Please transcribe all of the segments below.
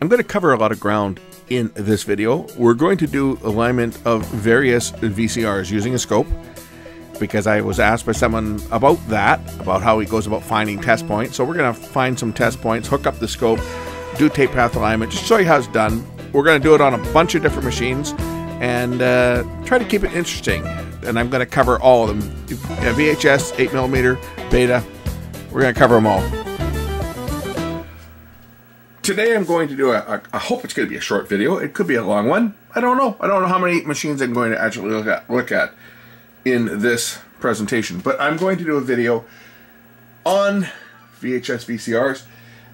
I'm going to cover a lot of ground in this video. We're going to do alignment of various VCRs using a scope because I was asked by someone about that, about how he goes about finding test points. So we're going to find some test points, hook up the scope, do tape path alignment, just show you how it's done. We're going to do it on a bunch of different machines and uh, try to keep it interesting. And I'm going to cover all of them. VHS, 8mm, beta. We're going to cover them all. Today I'm going to do a, a, I hope it's going to be a short video. It could be a long one. I don't know. I don't know how many machines I'm going to actually look at, look at in this presentation. But I'm going to do a video on VHS VCRs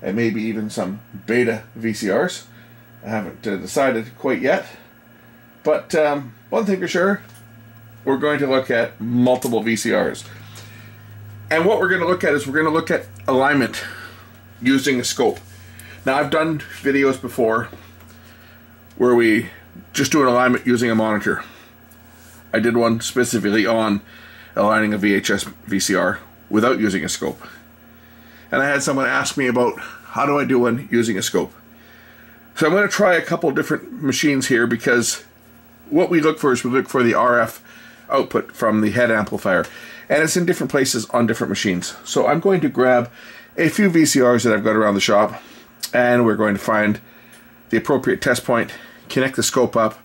and maybe even some beta VCRs. I haven't uh, decided quite yet. But um, one thing for sure, we're going to look at multiple VCRs. And what we're going to look at is we're going to look at alignment using a scope. Now I've done videos before where we just do an alignment using a monitor. I did one specifically on aligning a VHS VCR without using a scope. And I had someone ask me about how do I do one using a scope. So I'm going to try a couple different machines here because what we look for is we look for the RF output from the head amplifier. And it's in different places on different machines. So I'm going to grab a few VCRs that I've got around the shop and we're going to find the appropriate test point, connect the scope up,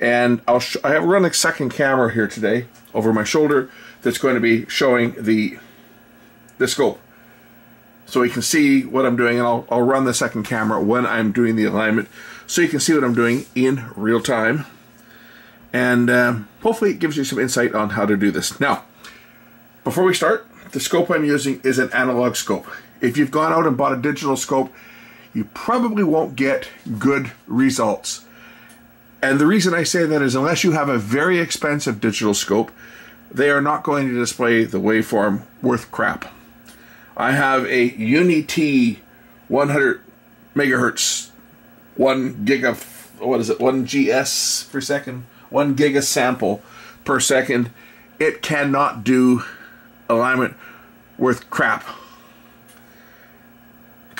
and I'll I have run a second camera here today over my shoulder that's going to be showing the the scope. So you can see what I'm doing and I'll, I'll run the second camera when I'm doing the alignment so you can see what I'm doing in real time. And um, hopefully it gives you some insight on how to do this. Now, before we start, the scope I'm using is an analog scope. If you've gone out and bought a digital scope, you probably won't get good results. And the reason I say that is unless you have a very expensive digital scope, they are not going to display the waveform worth crap. I have a Uni-T 100 megahertz, 1 giga, what is it, 1 GS per second, 1 giga sample per second. It cannot do alignment worth crap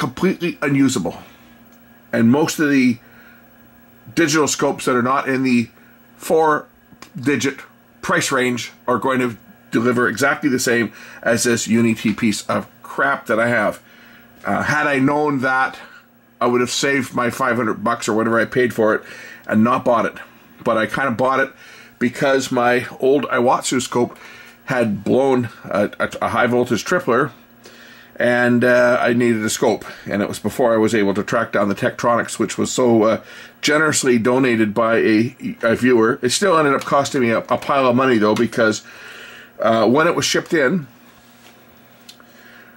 completely unusable. And most of the digital scopes that are not in the four digit price range are going to deliver exactly the same as this Uni-T piece of crap that I have. Uh, had I known that, I would have saved my 500 bucks or whatever I paid for it and not bought it. But I kind of bought it because my old Iwatsu scope had blown a, a, a high voltage tripler and uh, I needed a scope. And it was before I was able to track down the Tektronix, which was so uh, generously donated by a, a, viewer. It still ended up costing me a, a pile of money, though, because uh, when it was shipped in,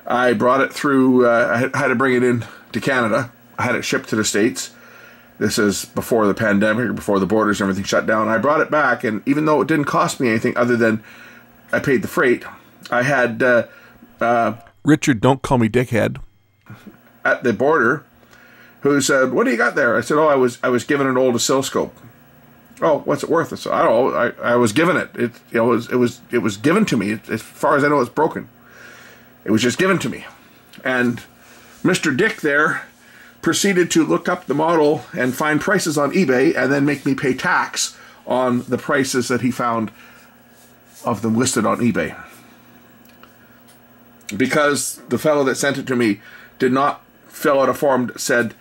I brought it through, uh, I had to bring it in to Canada. I had it shipped to the States. This is before the pandemic, before the borders and everything shut down. I brought it back, and even though it didn't cost me anything other than I paid the freight, I had uh, uh, Richard, don't call me dickhead. At the border, who said, "What do you got there?" I said, "Oh, I was I was given an old oscilloscope." Oh, what's it worth? I said, "I don't know. I, I was given it. It you know, it was it was it was given to me. As far as I know, it's broken. It was just given to me." And Mr. Dick there proceeded to look up the model and find prices on eBay, and then make me pay tax on the prices that he found of them listed on eBay because the fellow that sent it to me did not fill out a form that said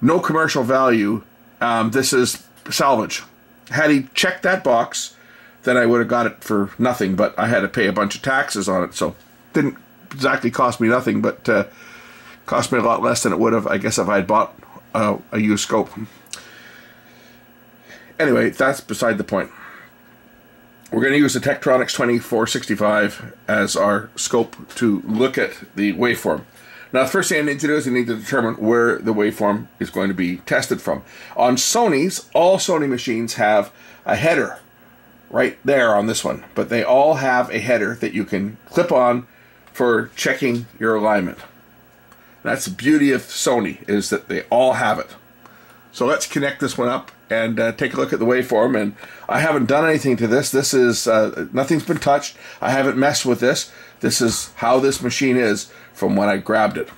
no commercial value. Um, this is salvage. Had he checked that box, then I would have got it for nothing. But I had to pay a bunch of taxes on it, so didn't exactly cost me nothing, but uh, cost me a lot less than it would have, I guess, if I had bought uh, a used scope. Anyway, that's beside the point. We're going to use the Tektronix 2465 as our scope to look at the waveform. Now, the first thing I need to do is you need to determine where the waveform is going to be tested from. On Sony's, all Sony machines have a header right there on this one, but they all have a header that you can clip on for checking your alignment. That's the beauty of Sony, is that they all have it. So let's connect this one up and uh, take a look at the waveform. And I haven't done anything to this. This is, uh, nothing's been touched. I haven't messed with this. This is how this machine is from when I grabbed it.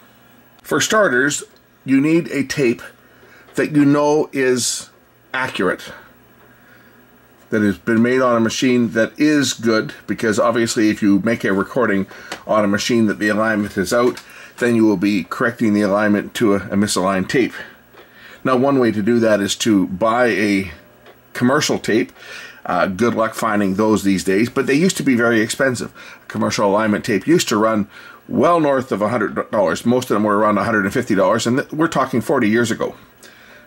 For starters, you need a tape that you know is accurate that has been made on a machine that is good because obviously if you make a recording on a machine that the alignment is out then you will be correcting the alignment to a, a misaligned tape. Now one way to do that is to buy a commercial tape. Uh, good luck finding those these days, but they used to be very expensive. Commercial alignment tape used to run well north of $100. Most of them were around $150, and we're talking 40 years ago.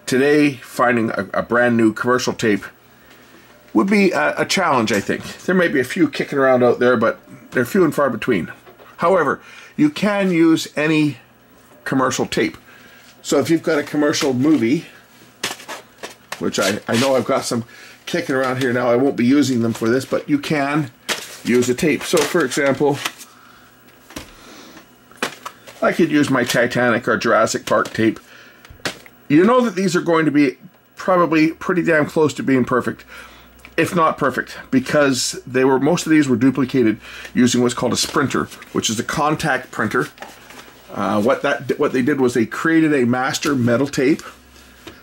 Today, finding a, a brand new commercial tape would be a, a, challenge, I think. There may be a few kicking around out there, but they're few and far between. However, you can use any commercial tape. So if you've got a commercial movie, which I, I know I've got some kicking around here now, I won't be using them for this, but you can use a tape. So for example, I could use my Titanic or Jurassic Park tape. You know that these are going to be probably pretty damn close to being perfect if not perfect, because they were most of these were duplicated using what's called a sprinter, which is a contact printer. Uh, what that what they did was they created a master metal tape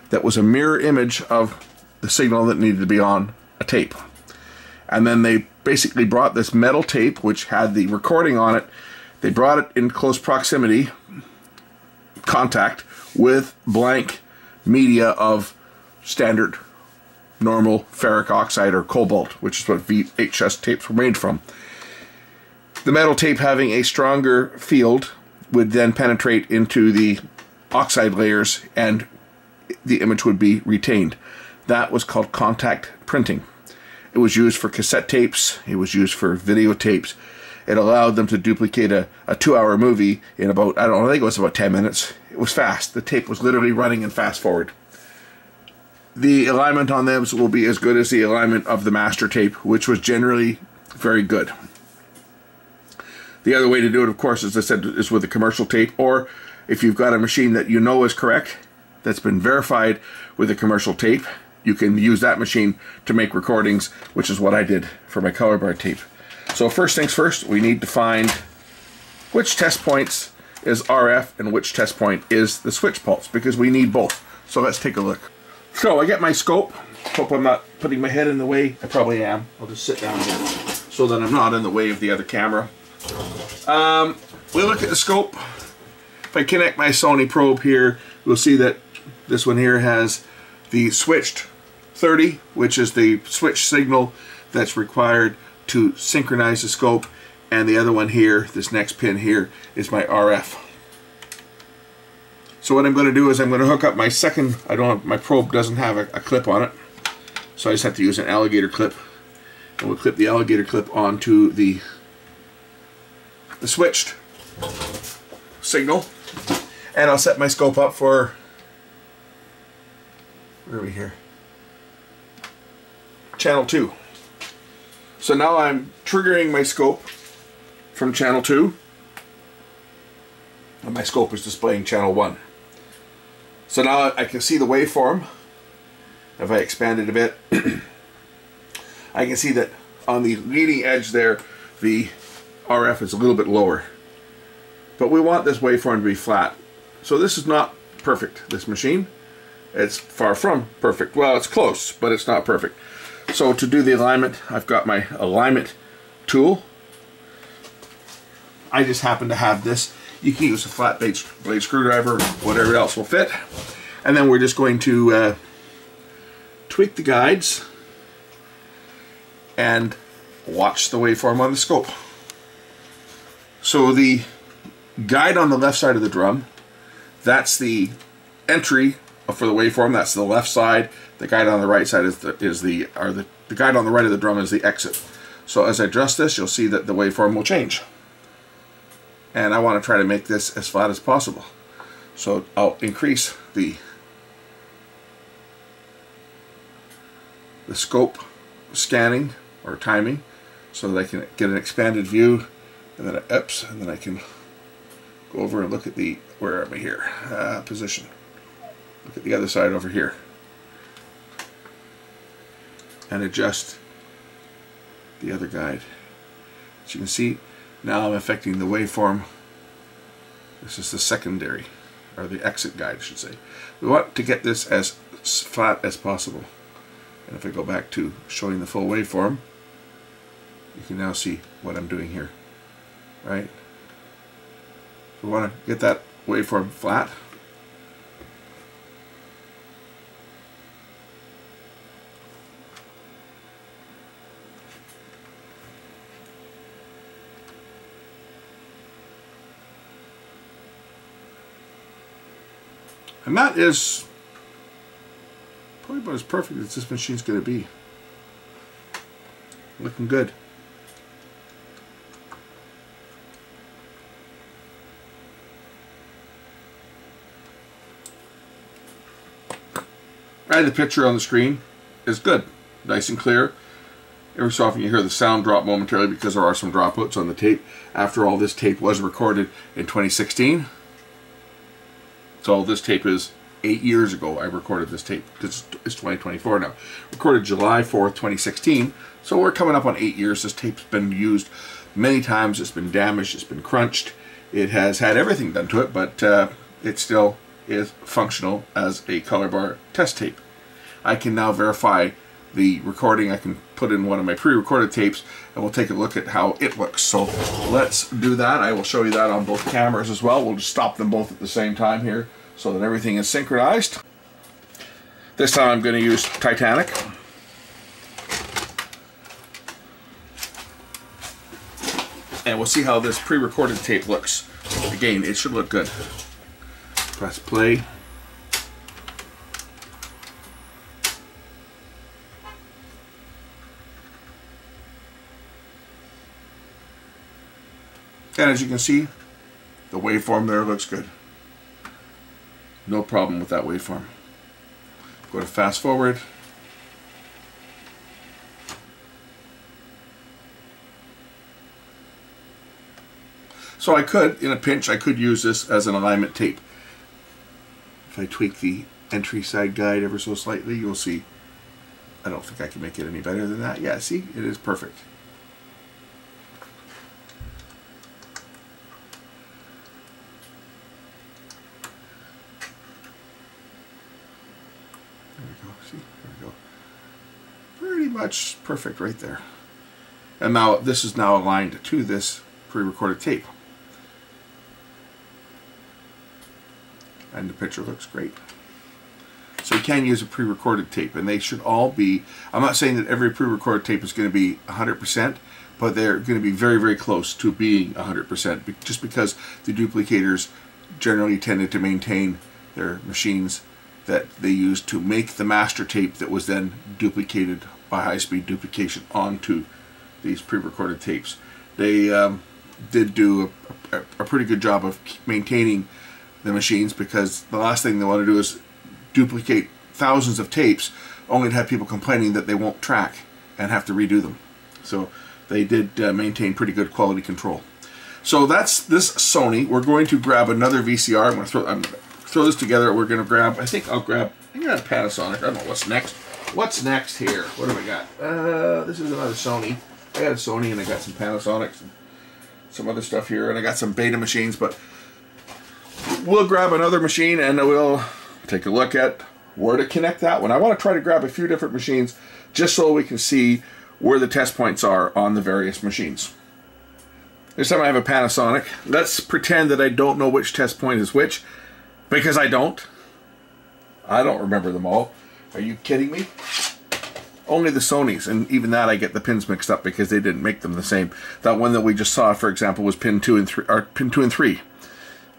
that was a mirror image of the signal that needed to be on a tape, and then they basically brought this metal tape, which had the recording on it. They brought it in close proximity, contact with blank media of standard normal ferric oxide or cobalt, which is what VHS tapes were made from. The metal tape having a stronger field would then penetrate into the oxide layers and the image would be retained. That was called contact printing. It was used for cassette tapes, it was used for videotapes. It allowed them to duplicate a, a two hour movie in about, I don't know, I think it was about 10 minutes. It was fast. The tape was literally running in fast forward the alignment on them will be as good as the alignment of the master tape, which was generally very good. The other way to do it, of course, as I said, is with a commercial tape, or if you've got a machine that you know is correct, that's been verified with a commercial tape, you can use that machine to make recordings, which is what I did for my color bar tape. So first things first, we need to find which test points is RF and which test point is the switch pulse, because we need both. So let's take a look. So I get my scope. Hope I'm not putting my head in the way. I probably am. I'll just sit down here so that I'm not in the way of the other camera. Um, we look at the scope. If I connect my Sony probe here, we'll see that this one here has the switched 30, which is the switch signal that's required to synchronize the scope. And the other one here, this next pin here, is my RF. So what I'm going to do is I'm going to hook up my second, I don't have, my probe doesn't have a, a clip on it. So I just have to use an alligator clip. And we'll clip the alligator clip onto the, the switched signal. And I'll set my scope up for, where are we here? Channel 2. So now I'm triggering my scope from channel 2 and my scope is displaying channel 1. So now I can see the waveform. If I expand it a bit, I can see that on the leading edge there, the RF is a little bit lower. But we want this waveform to be flat. So this is not perfect, this machine. It's far from perfect. Well, it's close, but it's not perfect. So to do the alignment, I've got my alignment tool. I just happen to have this you can use a flat blade, blade screwdriver, whatever else will fit. And then we're just going to uh, tweak the guides and watch the waveform on the scope. So the guide on the left side of the drum, that's the entry for the waveform, that's the left side. The guide on the right side is the, is the or the, the guide on the right of the drum is the exit. So as I adjust this, you'll see that the waveform will change and I want to try to make this as flat as possible. So I'll increase the the scope scanning or timing so that I can get an expanded view and then I, oops, and then I can go over and look at the where am I here uh, position look at the other side over here and adjust the other guide as you can see now I'm affecting the waveform. This is the secondary or the exit guide, I should say. We want to get this as flat as possible. And if I go back to showing the full waveform, you can now see what I'm doing here, right? We want to get that waveform flat. And that is probably about as perfect as this machine's going to be. Looking good. The picture on the screen is good. Nice and clear. Every so often you hear the sound drop momentarily because there are some dropouts on the tape. After all, this tape was recorded in 2016. So this tape is eight years ago. I recorded this tape. because It's 2024 now. Recorded July 4th, 2016. So we're coming up on eight years. This tape's been used many times. It's been damaged. It's been crunched. It has had everything done to it, but uh, it still is functional as a color bar test tape. I can now verify the recording. I can put in one of my pre-recorded tapes and we'll take a look at how it looks. So let's do that. I will show you that on both cameras as well. We'll just stop them both at the same time here so that everything is synchronized. This time I'm going to use Titanic. And we'll see how this pre-recorded tape looks. Again, it should look good. Press play. And as you can see, the waveform there looks good. No problem with that waveform. Go to fast forward. So I could, in a pinch, I could use this as an alignment tape. If I tweak the entry side guide ever so slightly, you'll see. I don't think I can make it any better than that. Yeah, see, it is perfect. There we go. See, there we go. Pretty much perfect right there. And now this is now aligned to this pre-recorded tape. and the picture looks great. So you can use a pre-recorded tape, and they should all be, I'm not saying that every pre-recorded tape is going to be 100%, but they're going to be very, very close to being 100%, just because the duplicators generally tended to maintain their machines that they used to make the master tape that was then duplicated by high-speed duplication onto these pre-recorded tapes. They um, did do a, a, a pretty good job of maintaining the machines because the last thing they want to do is duplicate thousands of tapes only to have people complaining that they won't track and have to redo them. So they did uh, maintain pretty good quality control. So that's this Sony. We're going to grab another VCR. I'm going to throw, I'm gonna throw this together. We're going to grab, I think I'll grab, I got a Panasonic. I don't know what's next. What's next here? What do we got? Uh, this is another Sony. I got a Sony and I got some Panasonics and some other stuff here. And I got some beta machines, but we'll grab another machine and we'll take a look at where to connect that one. I want to try to grab a few different machines just so we can see where the test points are on the various machines. This time I have a Panasonic. Let's pretend that I don't know which test point is which, because I don't. I don't remember them all. Are you kidding me? Only the Sonys, and even that I get the pins mixed up because they didn't make them the same. That one that we just saw, for example, was pin two and three, or pin two and three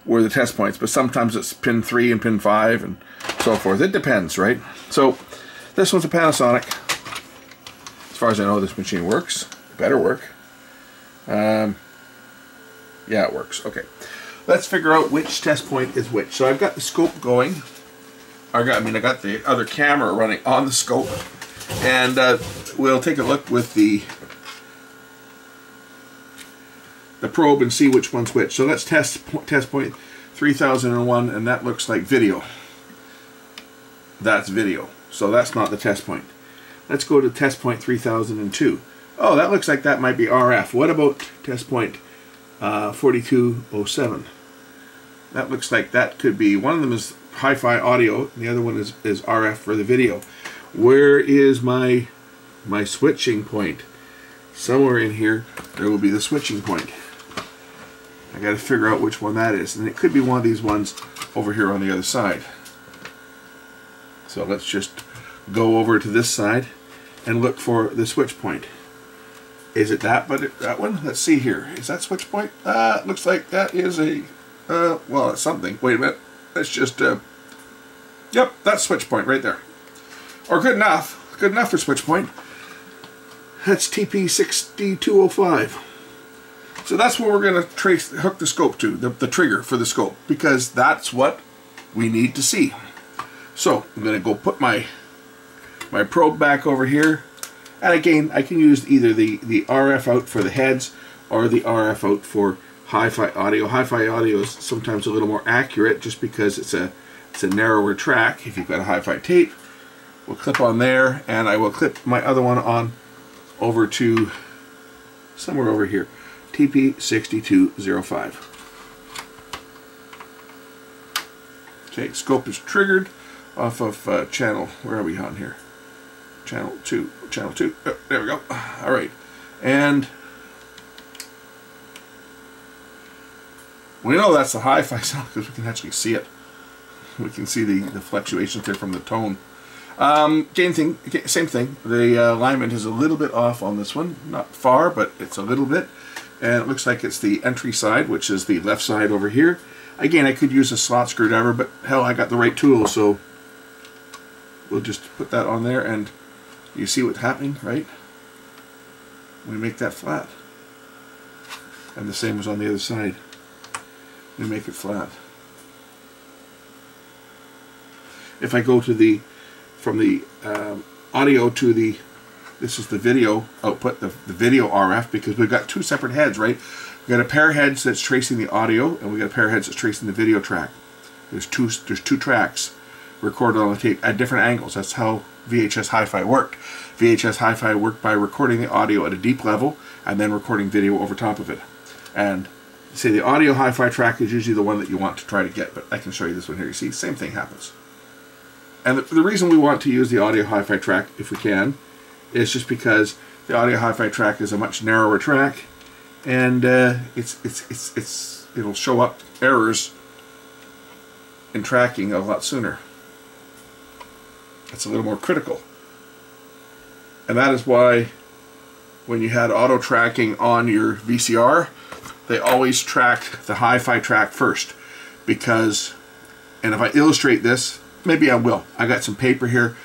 were the test points, but sometimes it's pin 3 and pin 5 and so forth. It depends, right? So this one's a Panasonic. As far as I know, this machine works. Better work. Um, yeah, it works. Okay. Let's figure out which test point is which. So I've got the scope going. I got, I mean, I got the other camera running on the scope. And uh, we'll take a look with the the probe and see which one's which. So let's test test point 3001 and that looks like video. That's video. So that's not the test point. Let's go to test point 3002. Oh, that looks like that might be RF. What about test point uh, 4207? That looks like that could be, one of them is hi-fi audio, and the other one is, is RF for the video. Where is my, my switching point? Somewhere in here, there will be the switching point. I got to figure out which one that is. And it could be one of these ones over here on the other side. So let's just go over to this side and look for the switch point. Is it that but that one? Let's see here. Is that switch point? Uh, looks like that is a, uh, well, it's something. Wait a minute. That's just, uh, yep, that's switch point right there. Or good enough. Good enough for switch point. That's TP6205. So that's what we're going to trace, hook the scope to, the, the trigger for the scope, because that's what we need to see. So I'm going to go put my my probe back over here. And again, I can use either the, the RF out for the heads or the RF out for hi-fi audio. Hi-fi audio is sometimes a little more accurate just because it's a it's a narrower track if you've got a hi-fi tape. We'll clip on there and I will clip my other one on over to somewhere over here. TP6205. Okay, scope is triggered off of uh, channel, where are we on here? Channel 2, channel 2, oh, there we go. All right, and we know that's the hi-fi sound because we can actually see it. We can see the, the fluctuations there from the tone. Um, same thing, same thing. The uh, alignment is a little bit off on this one. Not far, but it's a little bit and it looks like it's the entry side which is the left side over here again I could use a slot screwdriver but hell I got the right tool so we'll just put that on there and you see what's happening right we make that flat and the same as on the other side we make it flat if I go to the from the um, audio to the this is the video output, the, the video RF, because we've got two separate heads, right? We've got a pair of heads that's tracing the audio, and we've got a pair of heads that's tracing the video track. There's two, there's two tracks recorded on the tape at different angles. That's how VHS Hi-Fi worked. VHS Hi-Fi worked by recording the audio at a deep level and then recording video over top of it. And say the audio Hi-Fi track is usually the one that you want to try to get, but I can show you this one here. You see, same thing happens. And the, the reason we want to use the audio Hi-Fi track, if we can, is just because the audio hi-fi track is a much narrower track and uh, it's, it's, it's, it's, it'll show up errors in tracking a lot sooner. It's a little more critical. And that is why when you had auto tracking on your VCR, they always track the hi-fi track first because, and if I illustrate this, maybe I will. I got some paper here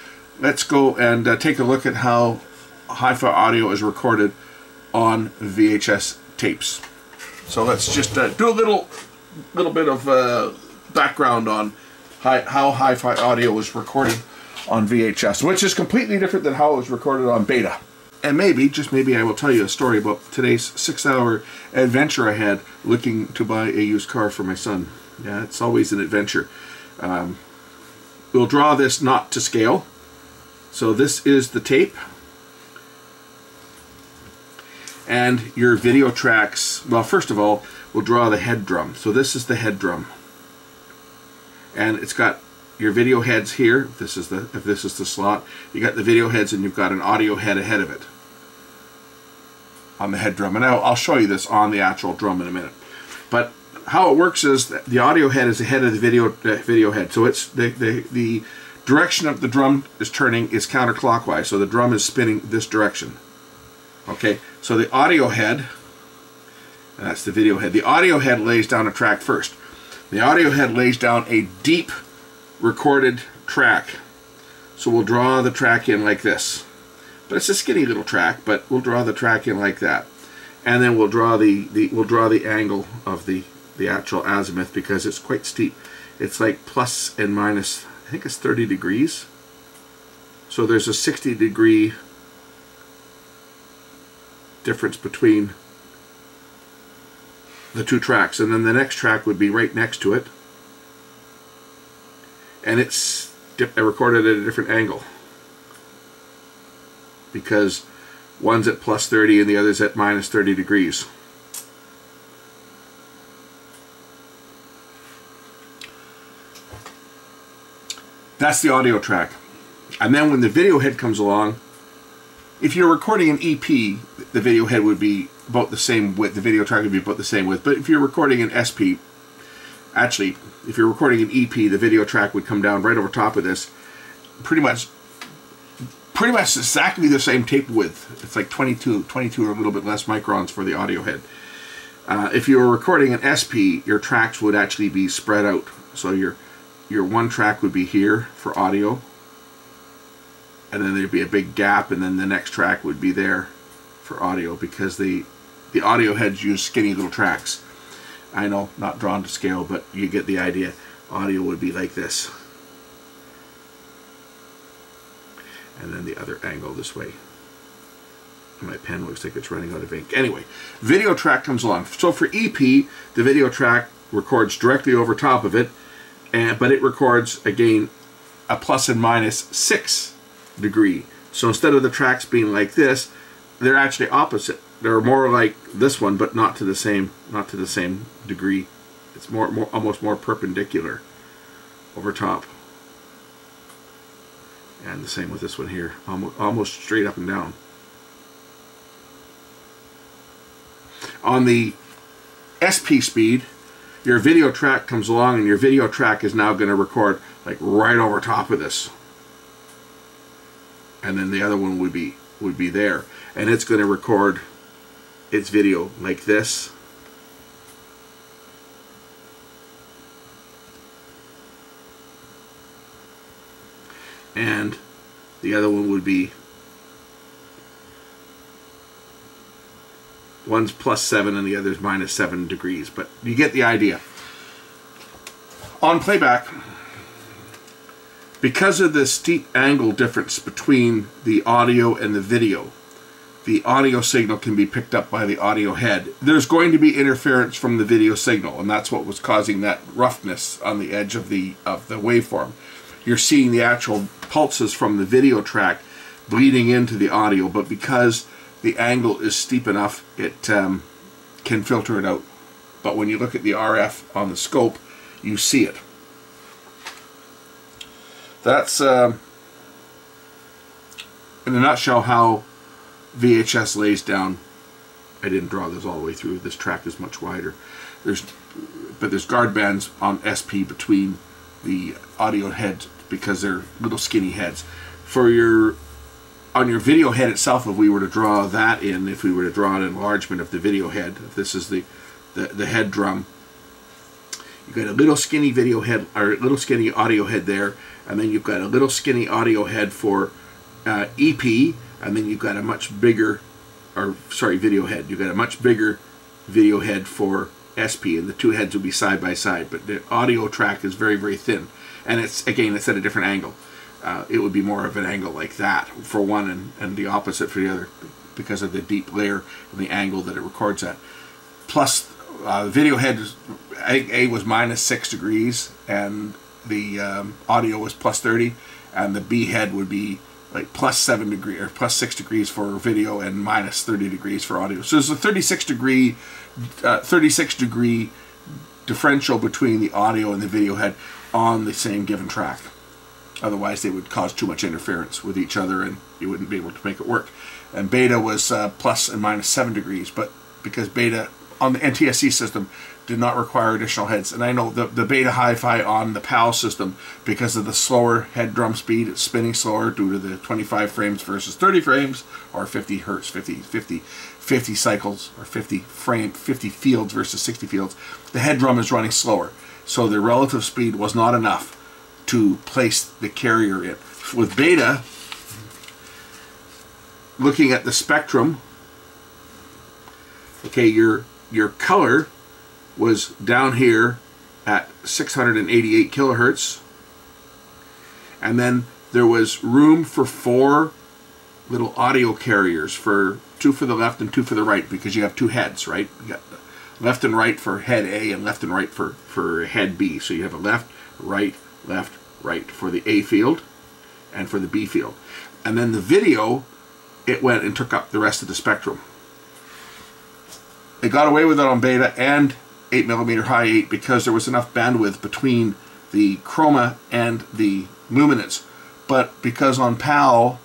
let's go and uh, take a look at how hi-fi audio is recorded on VHS tapes. So let's just uh, do a little little bit of uh, background on hi how hi-fi audio was recorded on VHS, which is completely different than how it was recorded on beta. And maybe, just maybe, I will tell you a story about today's six-hour adventure I had looking to buy a used car for my son. Yeah, it's always an adventure. Um, we'll draw this not to scale so this is the tape. And your video tracks, well first of all, we'll draw the head drum. So this is the head drum. And it's got your video heads here, if this is the if this is the slot, you got the video heads and you've got an audio head ahead of it on the head drum. And I'll, I'll show you this on the actual drum in a minute. But how it works is the audio head is ahead of the video video head. So it's the, the, the direction of the drum is turning is counterclockwise. So the drum is spinning this direction. Okay, so the audio head, that's the video head, the audio head lays down a track first. The audio head lays down a deep recorded track. So we'll draw the track in like this. But it's a skinny little track, but we'll draw the track in like that. And then we'll draw the, the we'll draw the angle of the, the actual azimuth because it's quite steep. It's like plus and minus I think it's 30 degrees. So there's a 60 degree difference between the two tracks. And then the next track would be right next to it and it's recorded at a different angle because one's at plus 30 and the other's at minus 30 degrees. That's the audio track. And then when the video head comes along, if you're recording an EP, the video head would be about the same width, the video track would be about the same width. But if you're recording an SP, actually, if you're recording an EP, the video track would come down right over top of this. Pretty much, pretty much exactly the same tape width. It's like 22, 22 or a little bit less microns for the audio head. Uh, if you were recording an SP, your tracks would actually be spread out. So your your one track would be here for audio, and then there'd be a big gap, and then the next track would be there for audio because the the audio heads use skinny little tracks. I know, not drawn to scale, but you get the idea. Audio would be like this. And then the other angle this way. My pen looks like it's running out of ink. Anyway, video track comes along. So for EP, the video track records directly over top of it, and but it records, again, a plus and minus 6 degree. So instead of the tracks being like this, they're actually opposite. They're more like this one, but not to the same not to the same degree. It's more, more almost more perpendicular over top. And the same with this one here, almost, almost straight up and down. On the SP speed, your video track comes along and your video track is now going to record like right over top of this. And then the other one would be would be there. And it's going to record its video like this. And the other one would be One's plus 7 and the other's minus 7 degrees, but you get the idea. On playback, because of the steep angle difference between the audio and the video, the audio signal can be picked up by the audio head. There's going to be interference from the video signal, and that's what was causing that roughness on the edge of the of the waveform. You're seeing the actual pulses from the video track bleeding into the audio, but because the angle is steep enough, it um, can filter it out. But when you look at the RF on the scope, you see it. That's, uh, in a nutshell, how VHS lays down. I didn't draw this all the way through. This track is much wider. There's, but there's guard bands on SP between the audio heads because they're little skinny heads. For your on your video head itself, if we were to draw that in, if we were to draw an enlargement of the video head, if this is the, the, the head drum, you've got a little skinny video head, or little skinny audio head there, and then you've got a little skinny audio head for uh, EP, and then you've got a much bigger, or sorry, video head. You've got a much bigger video head for SP, and the two heads will be side by side, but the audio track is very, very thin. And it's, again, it's at a different angle uh, it would be more of an angle like that for one and, and the opposite for the other because of the deep layer and the angle that it records at. Plus, uh, the video head, A, A was minus 6 degrees and the um, audio was plus 30 and the B head would be like plus 7 degree or plus 6 degrees for video and minus 30 degrees for audio. So there's a 36 degree uh, 36 degree differential between the audio and the video head on the same given track. Otherwise, they would cause too much interference with each other and you wouldn't be able to make it work. And beta was uh, plus and minus 7 degrees, but because beta on the NTSC system did not require additional heads. And I know the, the beta hi-fi on the PAL system, because of the slower head drum speed, it's spinning slower due to the 25 frames versus 30 frames, or 50 hertz, 50, 50, 50 cycles, or 50 frame, 50 fields versus 60 fields. The head drum is running slower. So the relative speed was not enough to place the carrier in. With beta, looking at the spectrum, okay, your your color was down here at 688 kilohertz, and then there was room for four little audio carriers for two for the left and two for the right because you have two heads, right? You got left and right for head A and left and right for, for head B. So you have a left, right, left, right for the A field and for the B field. And then the video, it went and took up the rest of the spectrum. It got away with it on beta and 8 millimeter Hi8 because there was enough bandwidth between the chroma and the luminance. But because on PAL,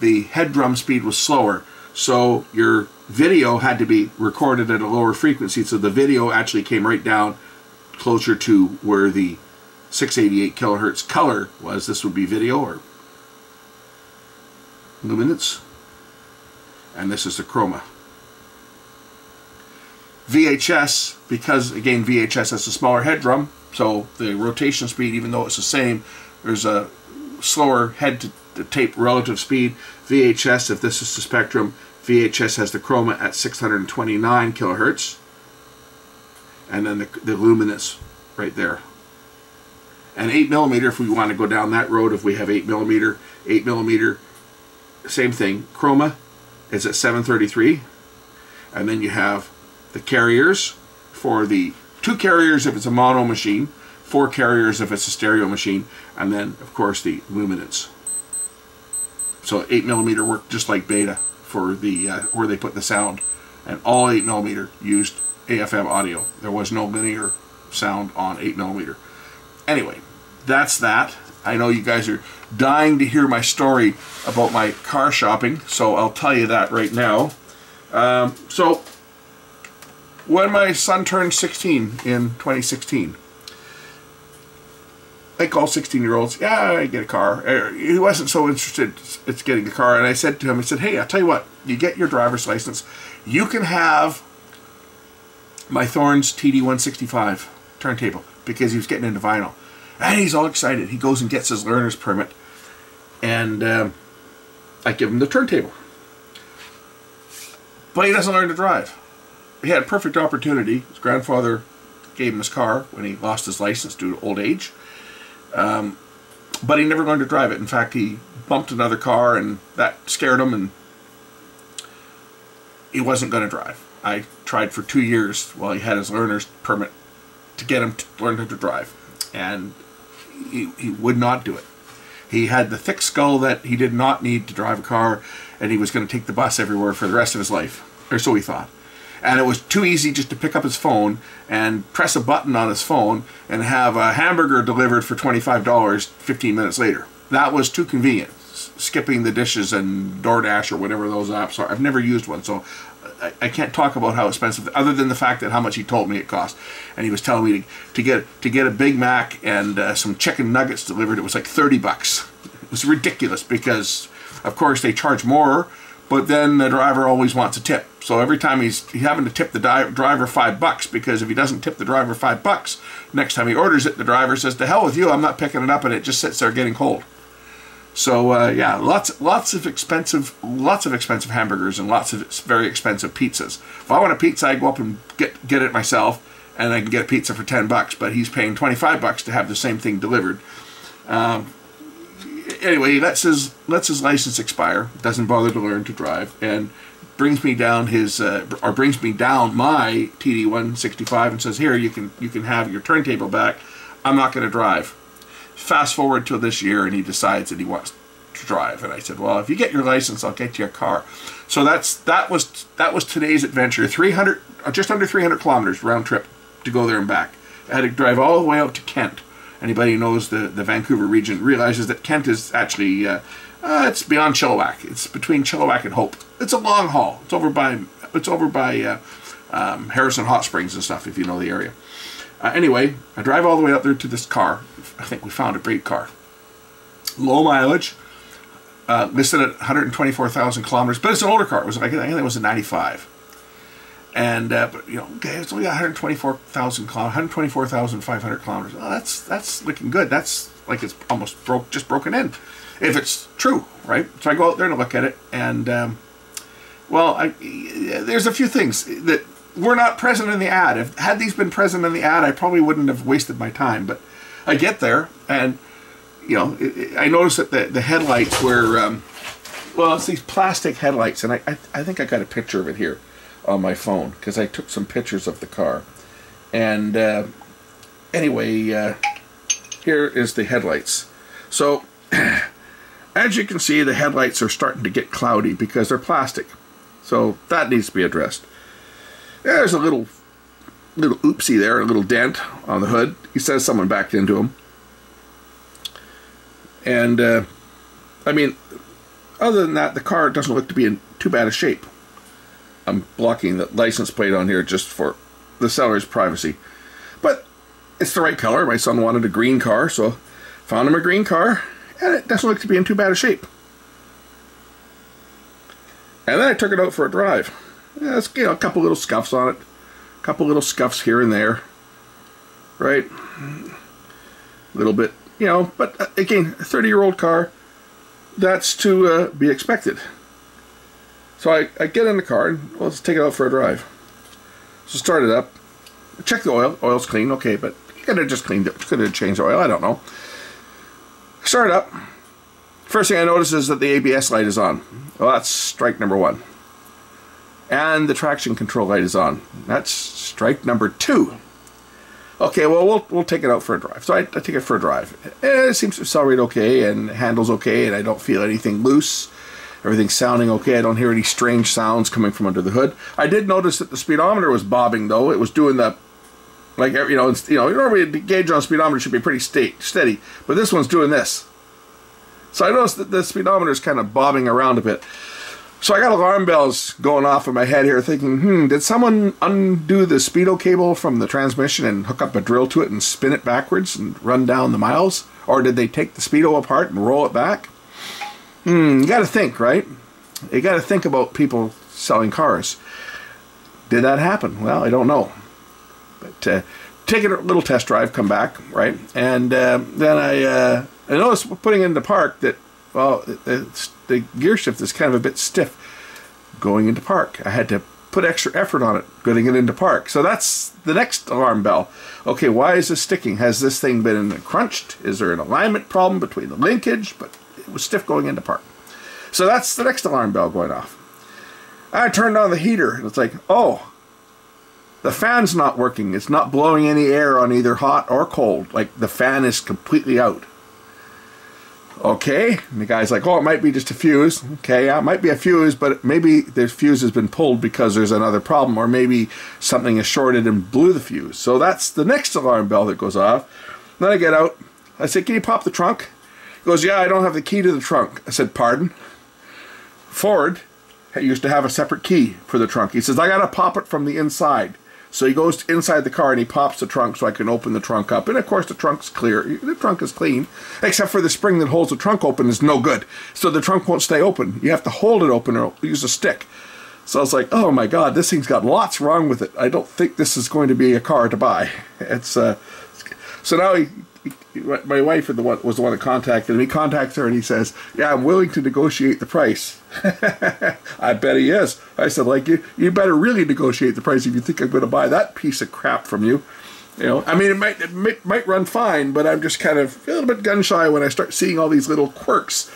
the head drum speed was slower, so your video had to be recorded at a lower frequency, so the video actually came right down closer to where the 688 kilohertz color was. This would be video or luminance. And this is the chroma. VHS, because again VHS has a smaller head drum, so the rotation speed, even though it's the same, there's a slower head to, to tape relative speed. VHS, if this is the spectrum, VHS has the chroma at 629 kilohertz, and then the, the luminance right there. And 8 millimeter, if we want to go down that road, if we have 8 millimeter, 8 millimeter, same thing. Chroma is at 733, and then you have the carriers for the two carriers if it's a mono machine, four carriers if it's a stereo machine, and then of course the luminance. So 8 millimeter worked just like beta for the uh, where they put the sound, and all 8 millimeter used AFM audio. There was no linear sound on 8 millimeter. Anyway, that's that. I know you guys are dying to hear my story about my car shopping, so I'll tell you that right now. Um, so when my son turned 16 in 2016, like all 16 year olds, yeah, I get a car. Uh, he wasn't so interested in getting a car. And I said to him, I said, hey, I'll tell you what, you get your driver's license. You can have my Thorens TD165 turntable because he was getting into vinyl. And he's all excited. He goes and gets his learner's permit. And um, I give him the turntable. But he doesn't learn to drive he had a perfect opportunity. His grandfather gave him his car when he lost his license due to old age. Um, but he never learned to drive it. In fact, he bumped another car and that scared him and he wasn't going to drive. I tried for two years while he had his learner's permit to get him to learn how to drive. And he, he would not do it. He had the thick skull that he did not need to drive a car and he was going to take the bus everywhere for the rest of his life. Or so he thought and it was too easy just to pick up his phone and press a button on his phone and have a hamburger delivered for $25 15 minutes later. That was too convenient. Skipping the dishes and DoorDash or whatever those apps are. I've never used one, so I, I can't talk about how expensive, other than the fact that how much he told me it cost. And he was telling me to, to get to get a Big Mac and uh, some chicken nuggets delivered. It was like 30 bucks. It was ridiculous because, of course, they charge more but then the driver always wants a tip. So every time he's, he's having to tip the driver five bucks because if he doesn't tip the driver five bucks, next time he orders it, the driver says, "To hell with you! I'm not picking it up," and it just sits there getting cold. So uh, yeah, lots lots of expensive lots of expensive hamburgers and lots of very expensive pizzas. If I want a pizza, I go up and get get it myself, and I can get a pizza for ten bucks. But he's paying twenty five bucks to have the same thing delivered. Um, anyway, he lets his lets his license expire. Doesn't bother to learn to drive, and brings me down his uh, or brings me down my TD 165 and says, "Here, you can you can have your turntable back. I'm not going to drive." Fast forward to this year, and he decides that he wants to drive. And I said, "Well, if you get your license, I'll get you a car." So that's that was that was today's adventure. 300, uh, just under 300 kilometers round trip to go there and back. I had to drive all the way out to Kent Anybody who knows the, the Vancouver region realizes that Kent is actually, uh, uh, it's beyond Chilliwack. It's between Chilliwack and Hope. It's a long haul. It's over by, it's over by uh, um, Harrison Hot Springs and stuff, if you know the area. Uh, anyway, I drive all the way up there to this car. I think we found a great car. Low mileage, uh, listed at 124,000 kilometers, but it's an older car. It was like, I think it was a 95. And uh, but you know, okay, it's only got 124,000 kilometers, 124,500 kilometers. Oh, that's that's looking good. That's like it's almost broke, just broken in, if it's true, right? So I go out there and look at it, and um, well, I, there's a few things that were not present in the ad. If had these been present in the ad, I probably wouldn't have wasted my time. But I get there, and you know, I noticed that the the headlights were, um, well, it's these plastic headlights, and I, I I think I got a picture of it here on my phone because I took some pictures of the car. And uh, anyway, uh, here is the headlights. So, as you can see, the headlights are starting to get cloudy because they're plastic. So that needs to be addressed. There's a little little oopsie there, a little dent on the hood. He says someone backed into him. And, uh, I mean, other than that, the car doesn't look to be in too bad a shape. I'm blocking the license plate on here just for the seller's privacy. But it's the right color. My son wanted a green car, so found him a green car, and it doesn't look to be in too bad a shape. And then I took it out for a drive. Yeah, it's, you know, a couple little scuffs on it. A couple little scuffs here and there. Right? A little bit, you know, but uh, again, a 30 year old car, that's to uh, be expected. So I, I get in the car and well, let's take it out for a drive. So start it up. Check the oil. Oil's clean, okay, but you have just cleaned it. Could have changed the oil. I don't know. Start it up. First thing I notice is that the ABS light is on. Well, that's strike number one. And the traction control light is on. That's strike number two. Okay, well, we'll, we'll take it out for a drive. So I, I take it for a drive. Eh, it seems to accelerate okay, and handles okay, and I don't feel anything loose. Everything's sounding okay. I don't hear any strange sounds coming from under the hood. I did notice that the speedometer was bobbing, though. It was doing the, like, you know, you know, normally the gauge on a speedometer should be pretty state, steady, but this one's doing this. So I noticed that the speedometer is kind of bobbing around a bit. So I got alarm bells going off in my head here thinking, hmm, did someone undo the speedo cable from the transmission and hook up a drill to it and spin it backwards and run down the miles? Or did they take the speedo apart and roll it back? Hmm, you got to think, right? You got to think about people selling cars. Did that happen? Well, I don't know. But uh, take a little test drive, come back, right? And uh, then I, uh, I noticed putting into park that, well, the, the gear shift is kind of a bit stiff going into park. I had to put extra effort on it getting it into park. So that's the next alarm bell. Okay, why is this sticking? Has this thing been crunched? Is there an alignment problem between the linkage? But was stiff going into park. So that's the next alarm bell going off. I turned on the heater and it's like, oh, the fan's not working. It's not blowing any air on either hot or cold. Like the fan is completely out. Okay, and the guy's like, oh, it might be just a fuse. Okay, yeah, it might be a fuse, but maybe the fuse has been pulled because there's another problem, or maybe something is shorted and blew the fuse. So that's the next alarm bell that goes off. Then I get out. I say, can you pop the trunk? He goes, yeah, I don't have the key to the trunk. I said, pardon? Ford used to have a separate key for the trunk. He says, I got to pop it from the inside. So he goes inside the car and he pops the trunk so I can open the trunk up. And of course, the trunk's clear. The trunk is clean, except for the spring that holds the trunk open is no good. So the trunk won't stay open. You have to hold it open or use a stick. So I was like, oh my God, this thing's got lots wrong with it. I don't think this is going to be a car to buy. It's uh, so now he my wife the one, was the one that contacted him. He contacts her and he says, "Yeah, I'm willing to negotiate the price." I bet he is. I said, "Like you, you better really negotiate the price if you think I'm going to buy that piece of crap from you." You know, I mean, it might, it might run fine, but I'm just kind of a little bit gun shy when I start seeing all these little quirks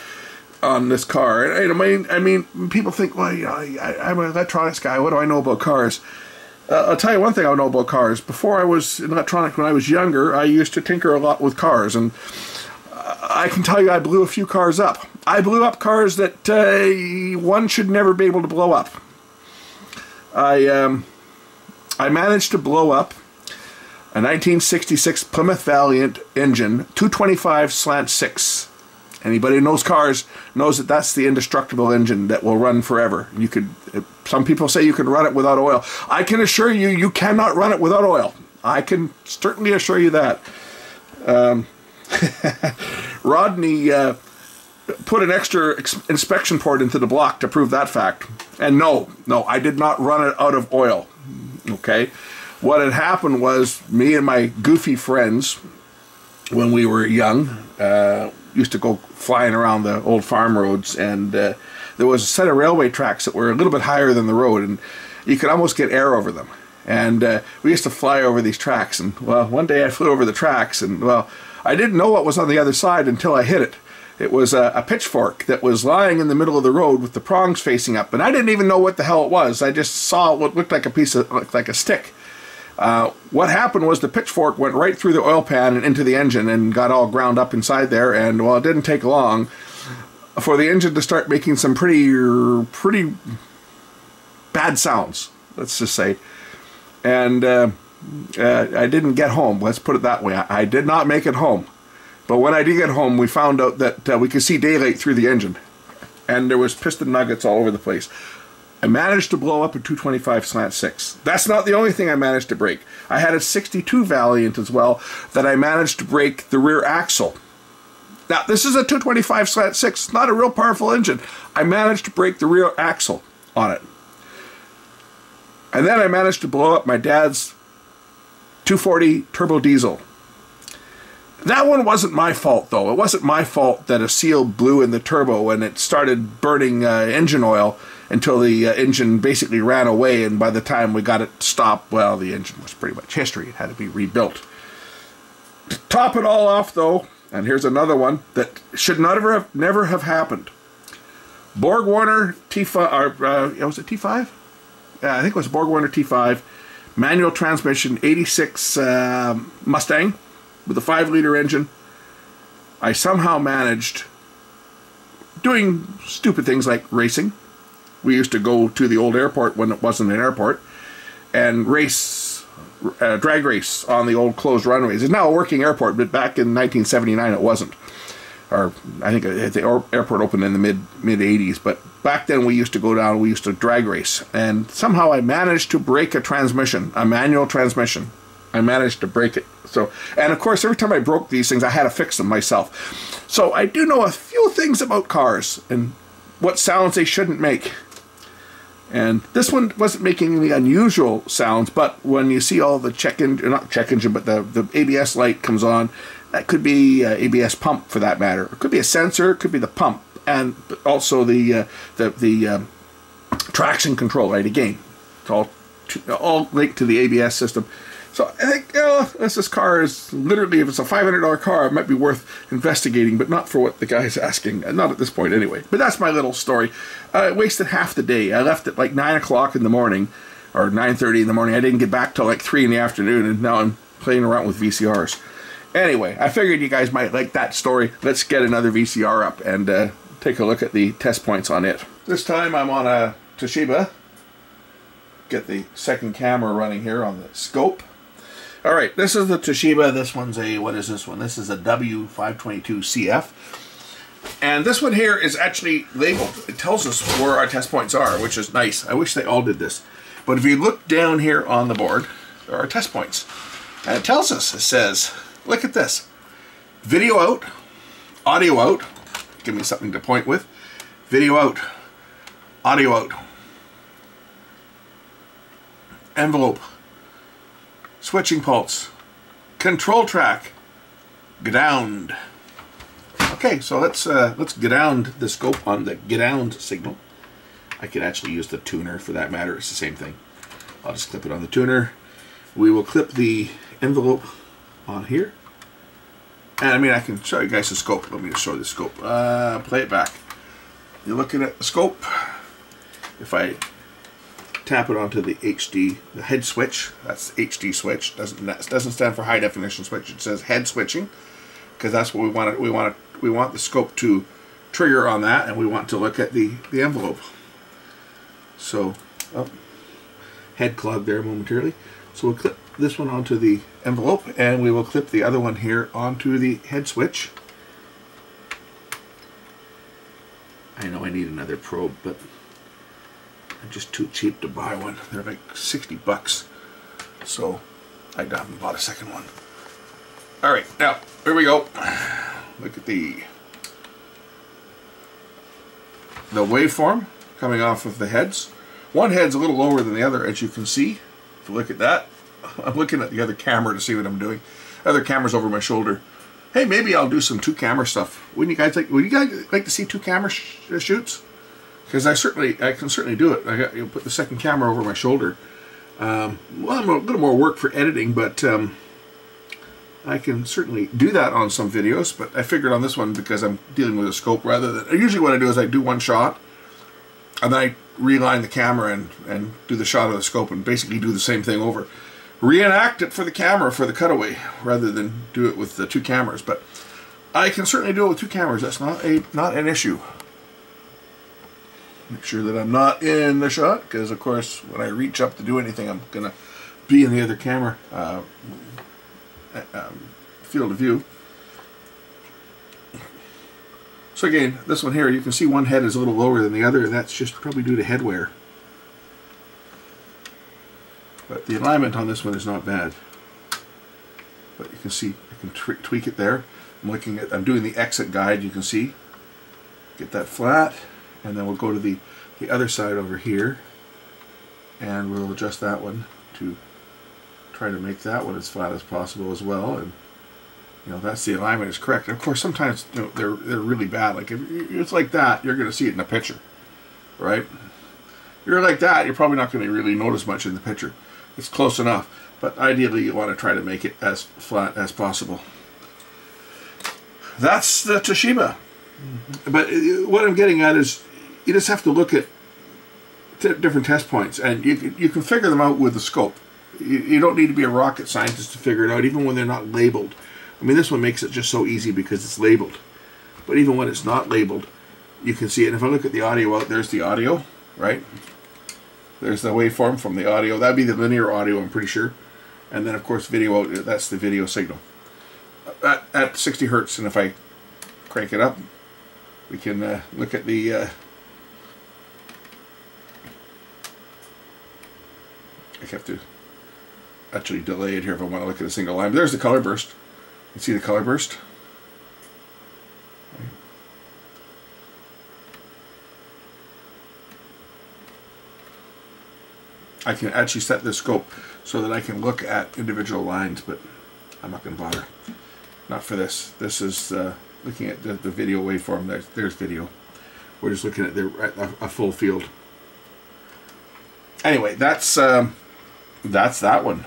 on this car. And I mean, I mean, people think, well, I, I'm an electronics guy. What do I know about cars? Uh, I'll tell you one thing I know about cars. Before I was in electronics, when I was younger, I used to tinker a lot with cars, and I can tell you I blew a few cars up. I blew up cars that uh, one should never be able to blow up. I um, I managed to blow up a 1966 Plymouth Valiant engine, 225 slant six. Anybody who knows cars knows that that's the indestructible engine that will run forever. You could. Some people say you can run it without oil. I can assure you, you cannot run it without oil. I can certainly assure you that. Um, Rodney uh, put an extra inspection port into the block to prove that fact. And no, no, I did not run it out of oil. Okay, what had happened was me and my goofy friends, when we were young, uh, used to go flying around the old farm roads, and uh, there was a set of railway tracks that were a little bit higher than the road, and you could almost get air over them. And uh, we used to fly over these tracks, and well, one day I flew over the tracks, and well, I didn't know what was on the other side until I hit it. It was a, a, pitchfork that was lying in the middle of the road with the prongs facing up, and I didn't even know what the hell it was. I just saw what looked like a piece of like a stick. Uh, what happened was the pitchfork went right through the oil pan and into the engine and got all ground up inside there. And well, it didn't take long for the engine to start making some pretty, pretty bad sounds. Let's just say. And uh, uh, I didn't get home. Let's put it that way. I, I did not make it home But when I did get home, we found out that uh, we could see daylight through the engine. And there was piston nuggets all over the place. I managed to blow up a 225 slant 6. That's not the only thing I managed to break. I had a 62 Valiant as well that I managed to break the rear axle. Now, this is a 225 slant 6, not a real powerful engine. I managed to break the rear axle on it. And then I managed to blow up my dad's 240 turbo diesel. That one wasn't my fault, though. It wasn't my fault that a seal blew in the turbo and it started burning uh, engine oil until the uh, engine basically ran away. And by the time we got it stopped, well, the engine was pretty much history. It had to be rebuilt. To top it all off, though, and here's another one that should never have, never have happened. Borg Warner T5, or, uh, was it T5? Yeah, I think it was Borg Warner T5, manual transmission, 86 uh, Mustang with a 5 liter engine. I somehow managed doing stupid things like racing. We used to go to the old airport when it wasn't an airport and race, uh, drag race on the old closed runways. It's now a working airport, but back in 1979 it wasn't or I think the airport opened in the mid mid 80s. But back then we used to go down, we used to drag race, and somehow I managed to break a transmission, a manual transmission. I managed to break it. So, and of course, every time I broke these things, I had to fix them myself. So I do know a few things about cars and what sounds they shouldn't make. And this one wasn't making any unusual sounds, but when you see all the check engine, not check engine, but the, the ABS light comes on, that could be uh, ABS pump for that matter. It could be a sensor. It could be the pump, and also the uh, the the um, traction control. Right again, it's all all linked to the ABS system. So I think oh, this, car is literally, if it's a $500 car, it might be worth investigating, but not for what the guy's asking. Not at this point, anyway. But that's my little story. I wasted half the day. I left at like 9 o'clock in the morning, or 9.30 in the morning. I didn't get back till like 3 in the afternoon, and now I'm playing around with VCRs. Anyway, I figured you guys might like that story. Let's get another VCR up and uh, take a look at the test points on it. This time I'm on a Toshiba. Get the second camera running here on the scope. All right, this is the Toshiba. This one's a, what is this one? This is a W522CF. And this one here is actually labeled. It tells us where our test points are, which is nice. I wish they all did this. But if you look down here on the board, there are test points. And it tells us, it says Look at this. Video out, audio out, give me something to point with. Video out, audio out. Envelope, switching pulse, control track, ground. Okay, so let's uh, let's ground the scope on the ground signal. I could actually use the tuner for that matter. It's the same thing. I'll just clip it on the tuner. We will clip the envelope on here. And I mean, I can show you guys the scope. Let me show you the scope. Uh, play it back. You're looking at the scope. If I tap it onto the HD, the head switch, that's HD switch. Doesn't that doesn't stand for high definition switch. It says head switching because that's what we want. To, we want to, we want the scope to trigger on that, and we want to look at the the envelope. So, oh, head clog there momentarily. So we'll clip this one onto the envelope and we will clip the other one here onto the head switch. I know I need another probe, but I'm just too cheap to buy one. They're like 60 bucks. So I haven't bought a second one. All right, now here we go. Look at the the waveform coming off of the heads. One head's a little lower than the other, as you can see. If you look at that, I'm looking at the other camera to see what I'm doing. Other camera's over my shoulder. Hey, maybe I'll do some two camera stuff. Wouldn't you guys like? Would you guys like to see two camera sh shoots? Because I certainly, I can certainly do it. I got you know, put the second camera over my shoulder. Um, well, I'm a little more work for editing, but um, I can certainly do that on some videos. But I figured on this one because I'm dealing with a scope rather than. Usually, what I do is I do one shot, and then I realign the camera and and do the shot of the scope and basically do the same thing over reenact it for the camera for the cutaway rather than do it with the two cameras. But I can certainly do it with two cameras. That's not a not an issue. Make sure that I'm not in the shot because, of course, when I reach up to do anything, I'm gonna be in the other camera uh, um, field of view. So again, this one here, you can see one head is a little lower than the other, and that's just probably due to head wear. But the alignment on this one is not bad. But you can see, I can tweak it there. I'm looking at, I'm doing the exit guide, you can see. Get that flat, and then we'll go to the, the other side over here, and we'll adjust that one to try to make that one as flat as possible as well. And you know that's the alignment is correct. And of course, sometimes you know, they're they're really bad. Like if it's like that, you're going to see it in the picture, right? If you're like that, you're probably not going to really notice much in the picture. It's close enough, but ideally you want to try to make it as flat as possible. That's the Toshiba. Mm -hmm. But uh, what I'm getting at is, you just have to look at different test points, and you you can figure them out with the scope. You, you don't need to be a rocket scientist to figure it out, even when they're not labeled. I mean, this one makes it just so easy because it's labeled. But even when it's not labeled, you can see it. And if I look at the audio out, there's the audio, right? There's the waveform from the audio. That'd be the linear audio, I'm pretty sure. And then, of course, video out, that's the video signal. At, at 60 hertz, and if I crank it up, we can uh, look at the... Uh, I have to actually delay it here if I want to look at a single line. But there's the color burst. You see the color burst? I can actually set the scope so that I can look at individual lines, but I'm not going to bother. Not for this. This is uh, looking at the, the, video waveform. There's, there's video. We're just looking at the, a, a full field. Anyway, that's um, that's that one.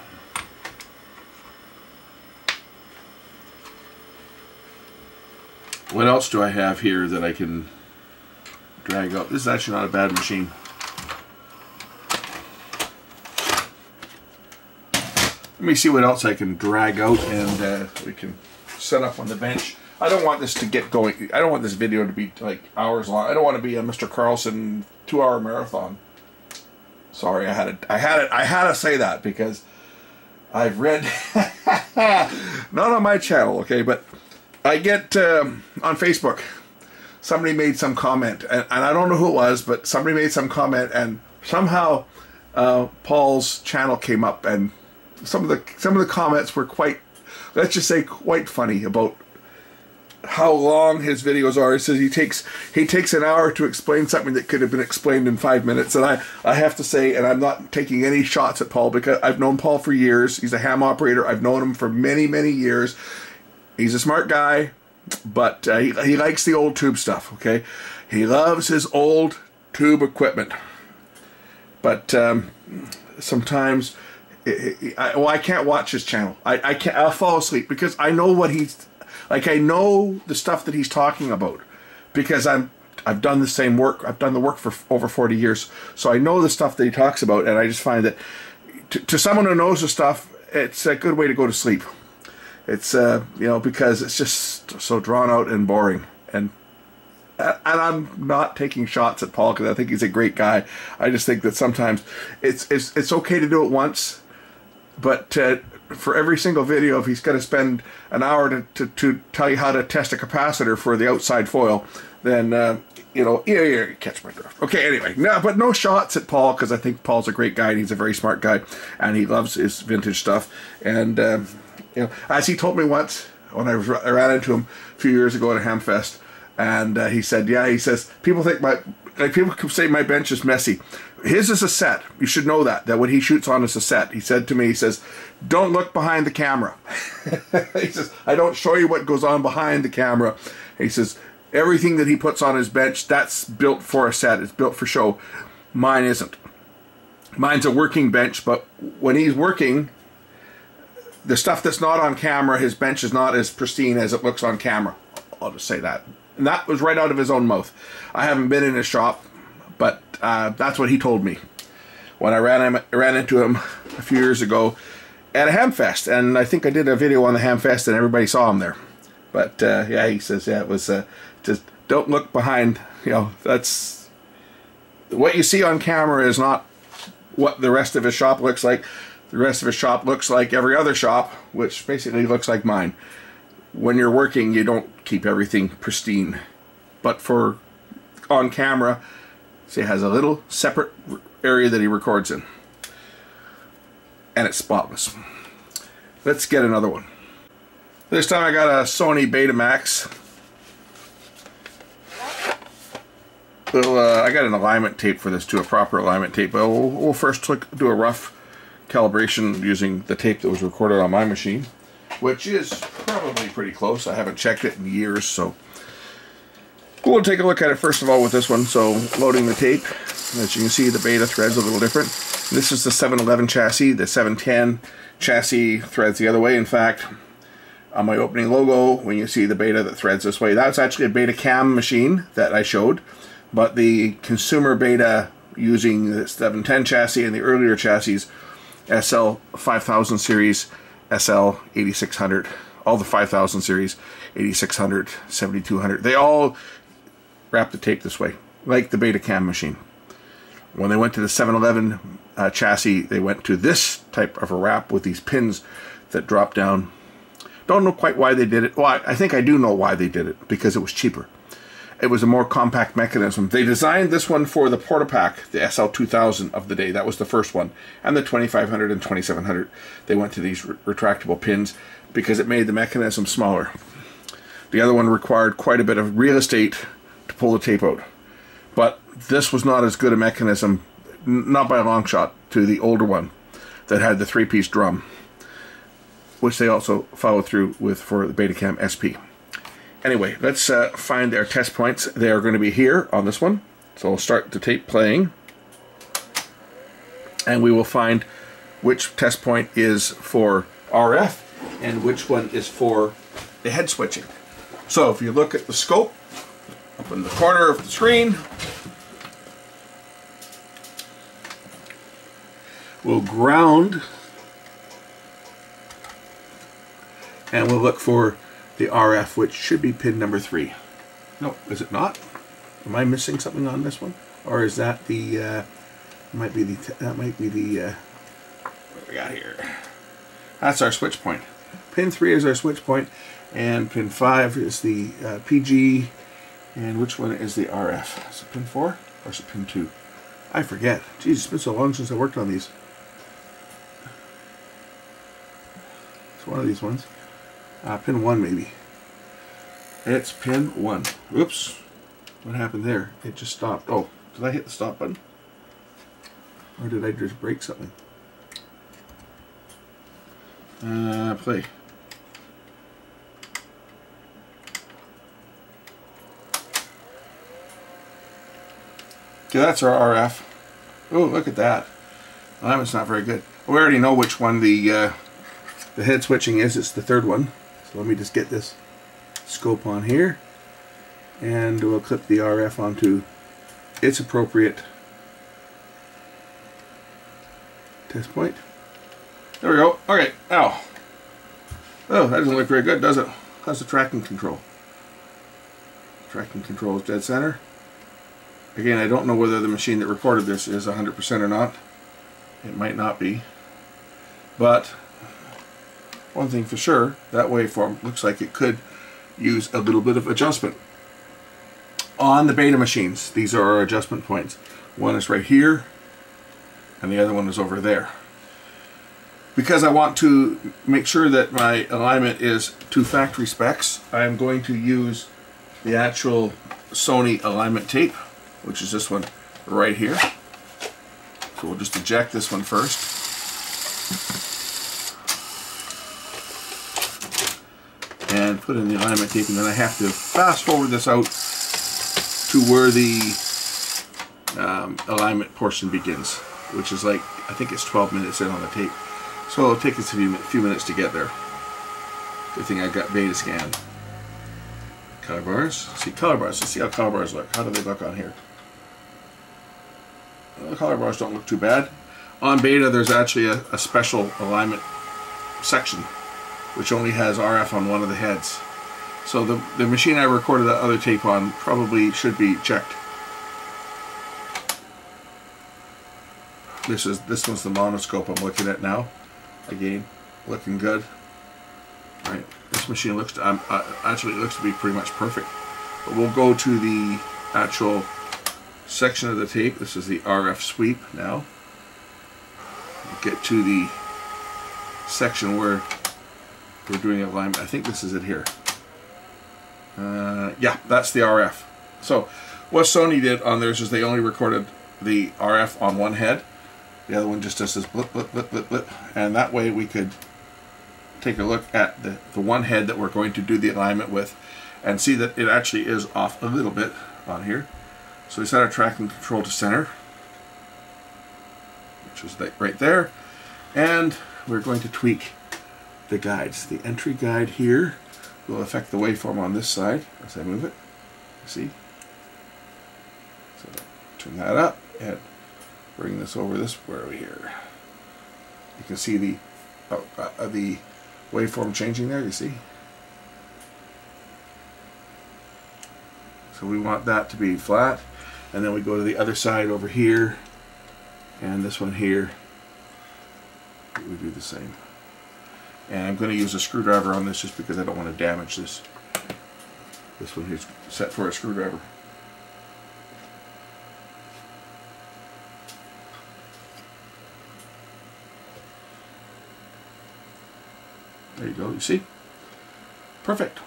What else do I have here that I can drag up? This is actually not a bad machine. Let me see what else I can drag out and uh, we can set up on the bench. I don't want this to get going. I don't want this video to be like hours long. I don't want to be a Mr. Carlson two-hour marathon. Sorry, I had to. I had it. I had to say that because I've read not on my channel, okay, but I get um, on Facebook, somebody made some comment, and, and, I don't know who it was, but somebody made some comment, and somehow uh, Paul's channel came up, and some of the some of the comments were quite, let's just say, quite funny about how long his videos are. He says he takes he takes an hour to explain something that could have been explained in five minutes. And I, I have to say, and I'm not taking any shots at Paul because I've known Paul for years. He's a ham operator. I've known him for many, many years. He's a smart guy, but uh, he, he likes the old tube stuff, okay? He loves his old tube equipment. But um, sometimes, it, it, I, well, I can't watch his channel. I, I can't, I'll fall asleep because I know what he's, like I know the stuff that he's talking about because I'm, I've done the same work. I've done the work for over 40 years. So I know the stuff that he talks about and I just find that to, to someone who knows the stuff, it's a good way to go to sleep. It's uh, you know because it's just so drawn out and boring, and and I'm not taking shots at Paul because I think he's a great guy. I just think that sometimes it's it's it's okay to do it once, but uh, for every single video, if he's got to spend an hour to, to, to, tell you how to test a capacitor for the outside foil, then uh, you know, yeah, yeah, catch my drift. Okay, anyway, no, but no shots at Paul because I think Paul's a great guy and he's a very smart guy and he loves his vintage stuff. And um, you know, as he told me once when I, was, I ran into him a few years ago at a Hamfest, and uh, he said, "Yeah," he says, "People think my like people say my bench is messy. His is a set. You should know that. That what he shoots on is a set." He said to me, "He says, don't look behind the camera." he says, "I don't show you what goes on behind the camera." He says, "Everything that he puts on his bench, that's built for a set. It's built for show. Mine isn't. Mine's a working bench, but when he's working." the stuff that's not on camera, his bench is not as pristine as it looks on camera. I'll just say that. And that was right out of his own mouth. I haven't been in his shop, but uh, that's what he told me when I ran him, ran into him a few years ago at a Hamfest. And I think I did a video on the Hamfest and everybody saw him there. But uh, yeah, he says, yeah, it was uh, just don't look behind. You know, that's what you see on camera is not what the rest of his shop looks like. The rest of his shop looks like every other shop, which basically looks like mine. When you're working, you don't keep everything pristine. but for on camera, see, it has a little separate area that he records in. And it's spotless. Let's get another one. This time I got a Sony Betamax. Well, uh, I got an alignment tape for this too, a proper alignment tape. But we'll, we'll first do a rough calibration using the tape that was recorded on my machine, which is probably pretty close. I haven't checked it in years, so we'll take a look at it first of all with this one. So loading the tape, as you can see, the beta thread's a little different. This is the 711 chassis. The 710 chassis threads the other way. In fact, on my opening logo, when you see the beta that threads this way, that's actually a Betacam machine that I showed. But the consumer beta using the 710 chassis and the earlier chassis, SL 5000 series, SL 8600, all the 5000 series, 8600, 7200, they all wrap the tape this way, like the Betacam machine. When they went to the 711 uh, chassis, they went to this type of a wrap with these pins that drop down. Don't know quite why they did it. Well, I think I do know why they did it, because it was cheaper. It was a more compact mechanism. They designed this one for the Portapak, the SL2000 of the day. That was the first one. And the 2500 and 2700. They went to these re retractable pins because it made the mechanism smaller. The other one required quite a bit of real estate to pull the tape out. But this was not as good a mechanism, not by a long shot, to the older one that had the three-piece drum, which they also followed through with for the Betacam SP. Anyway, let's uh, find their test points. They are going to be here on this one. So I'll start the tape playing. And we will find which test point is for RF and which one is for the head switching. So if you look at the scope up in the corner of the screen, we'll ground and we'll look for the RF, which should be pin number three. No, is it not? Am I missing something on this one? Or is that the, uh, might be the, that might be the, uh, what we got here? That's our switch point. Pin three is our switch point, and pin five is the uh, PG, and which one is the RF? Is it pin four, or is it pin two? I forget. Jeez, it's been so long since I worked on these. It's one of these ones. Uh, pin 1 maybe. It's pin 1. Oops. What happened there? It just stopped. Oh, did I hit the stop button? Or did I just break something? Uh, play. Okay, that's our RF. Oh, look at that. Well, that was not very good. We already know which one the uh, the head switching is. It's the third one. So let me just get this scope on here and we'll clip the RF onto its appropriate test point. There we go. Okay, now. Oh, that doesn't look very good, does it? How's the tracking control? Tracking control is dead center. Again, I don't know whether the machine that recorded this is 100% or not. It might not be. But one thing for sure, that waveform looks like it could use a little bit of adjustment. On the beta machines, these are our adjustment points. One is right here, and the other one is over there. Because I want to make sure that my alignment is to factory specs, I am going to use the actual Sony alignment tape, which is this one right here. So we'll just eject this one first. and put in the alignment tape and then I have to fast forward this out to where the um, alignment portion begins which is like I think it's 12 minutes in on the tape. So it'll take us a few, few minutes to get there. Good thing I got beta scan. Color bars. See color bars. Let's see how color bars look. How do they look on here the color bars don't look too bad on beta there's actually a, a special alignment section which only has RF on one of the heads. So the, the machine I recorded that other tape on probably should be checked. This is this one's the monoscope I'm looking at now. Again, looking good. Right, this machine looks to, um, uh, actually looks to be pretty much perfect. But we'll go to the actual section of the tape. This is the RF sweep now. Get to the section where we're doing alignment. I think this is it here. Uh, yeah, that's the RF. So what Sony did on theirs is they only recorded the RF on one head. The other one just does this blip, blip, blip, blip, blip. And that way we could take a look at the, the one head that we're going to do the alignment with and see that it actually is off a little bit on here. So we set our tracking control to center, which is right there. And we're going to tweak the guides. The entry guide here will affect the waveform on this side as I move it. See? So turn that up and bring this over this where we here? You can see the uh, uh, the waveform changing there. You see? So we want that to be flat, and then we go to the other side over here, and this one here. We do the same. And I'm going to use a screwdriver on this just because I don't want to damage this. This one here's set for a screwdriver. There you go, you see? Perfect.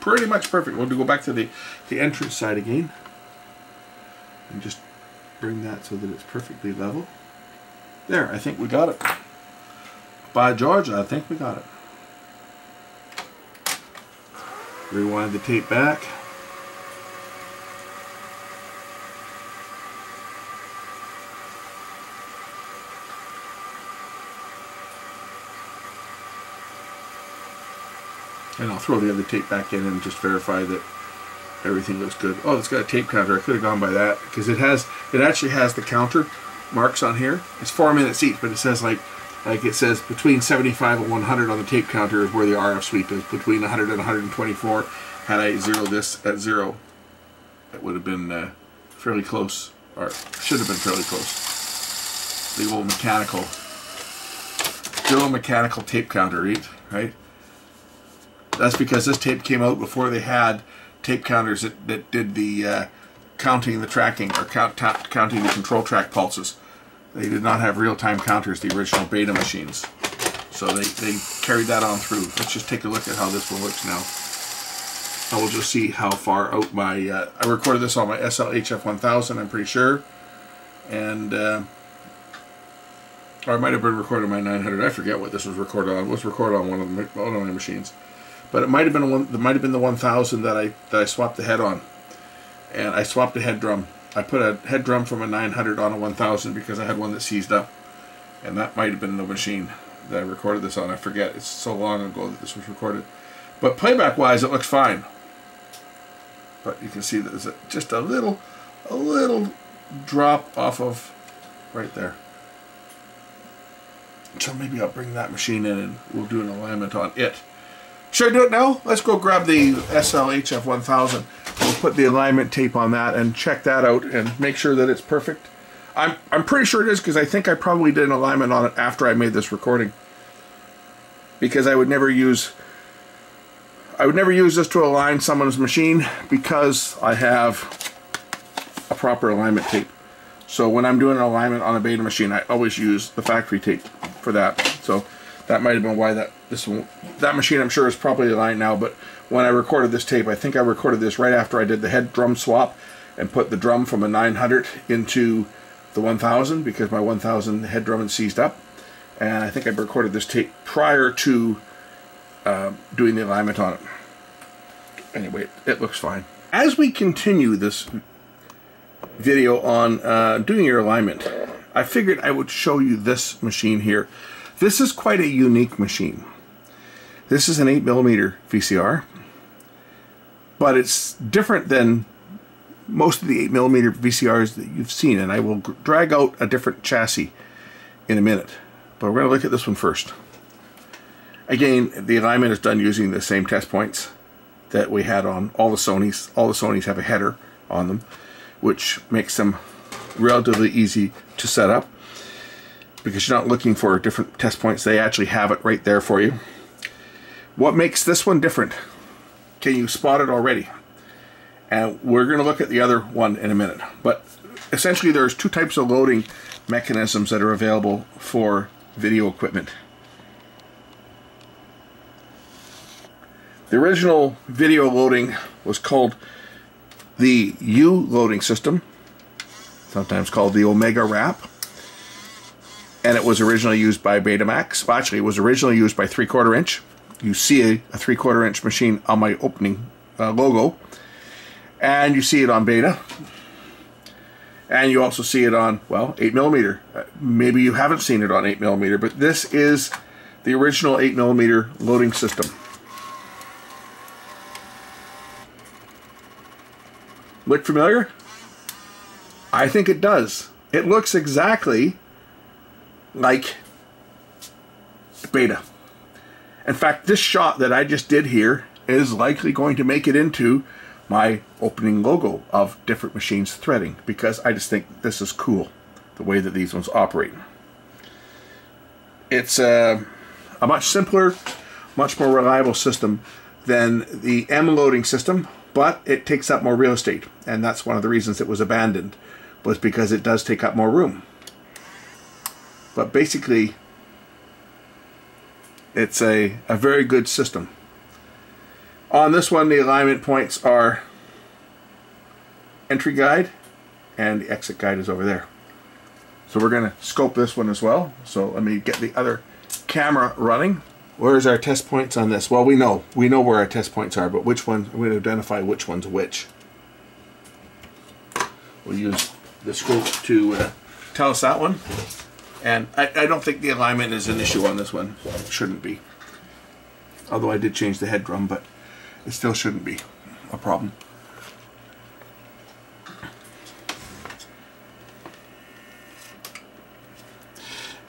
Pretty much perfect. We'll go back to the, the entrance side again. And just bring that so that it's perfectly level. There, I think we got it. By George, I think we got it. Rewind the tape back. And I'll throw the other tape back in and just verify that everything looks good. Oh, it's got a tape counter. I could have gone by that because it has, it actually has the counter marks on here. It's four minutes each, but it says like, like it says between 75 and 100 on the tape counter is where the RF sweep is. Between 100 and 124, had I zeroed this at zero, it would have been uh, fairly close, or should have been fairly close. The old mechanical, old mechanical tape counter? Right. That's because this tape came out before they had tape counters that, that did the uh, counting the tracking or count, counting the control track pulses. They did not have real-time counters, the original beta machines. So they, they carried that on through. Let's just take a look at how this one looks now. I will just see how far out my... Uh, I recorded this on my SL-HF1000, I'm pretty sure. And... Uh, or it might have been recorded on my 900. I forget what this was recorded on. It was recorded on one of, the, one of my machines. But it might have been one. Might have been the 1000 that I that I swapped the head on, and I swapped a head drum. I put a head drum from a 900 on a 1000 because I had one that seized up, and that might have been the machine that I recorded this on. I forget. It's so long ago that this was recorded. But playback wise, it looks fine. But you can see there's a, just a little, a little drop off of right there. So maybe I'll bring that machine in and we'll do an alignment on it. Should I do it now? Let's go grab the SLHF 1000. We'll put the alignment tape on that and check that out and make sure that it's perfect. I'm, I'm pretty sure it is because I think I probably did an alignment on it after I made this recording. Because I would never use I would never use this to align someone's machine because I have a proper alignment tape. So when I'm doing an alignment on a beta machine, I always use the factory tape for that. So that might have been why that this that machine I'm sure is probably aligned now, but when I recorded this tape, I think I recorded this right after I did the head drum swap and put the drum from a 900 into the 1000 because my 1000 head drum had seized up. And I think I recorded this tape prior to uh, doing the alignment on it. Anyway, it looks fine. As we continue this video on uh, doing your alignment, I figured I would show you this machine here. This is quite a unique machine. This is an 8mm VCR, but it's different than most of the 8mm VCRs that you've seen, and I will drag out a different chassis in a minute. But we're going to look at this one first. Again, the alignment is done using the same test points that we had on all the Sonys. All the Sonys have a header on them, which makes them relatively easy to set up because you're not looking for different test points. They actually have it right there for you. What makes this one different? Can you spot it already? And we're going to look at the other one in a minute. But essentially there's two types of loading mechanisms that are available for video equipment. The original video loading was called the U loading system, sometimes called the Omega Wrap. And it was originally used by Betamax. Actually, it was originally used by 3 quarter inch. You see a, a 3 quarter inch machine on my opening uh, logo. And you see it on Beta. And you also see it on, well, 8 millimeter. Uh, maybe you haven't seen it on 8 millimeter, but this is the original 8 millimeter loading system. Look familiar? I think it does. It looks exactly like beta. In fact, this shot that I just did here is likely going to make it into my opening logo of different machines threading because I just think this is cool the way that these ones operate. It's a, a much simpler, much more reliable system than the M loading system, but it takes up more real estate, and that's one of the reasons it was abandoned, was because it does take up more room. But basically, it's a, a very good system. On this one, the alignment points are entry guide, and the exit guide is over there. So we're going to scope this one as well. So let me get the other camera running. Where's our test points on this? Well, we know. We know where our test points are, but which one, we're going to identify which one's which. We'll use the scope to uh, tell us that one. And I, I don't think the alignment is an issue on this one. Shouldn't be. Although I did change the head drum, but it still shouldn't be a problem.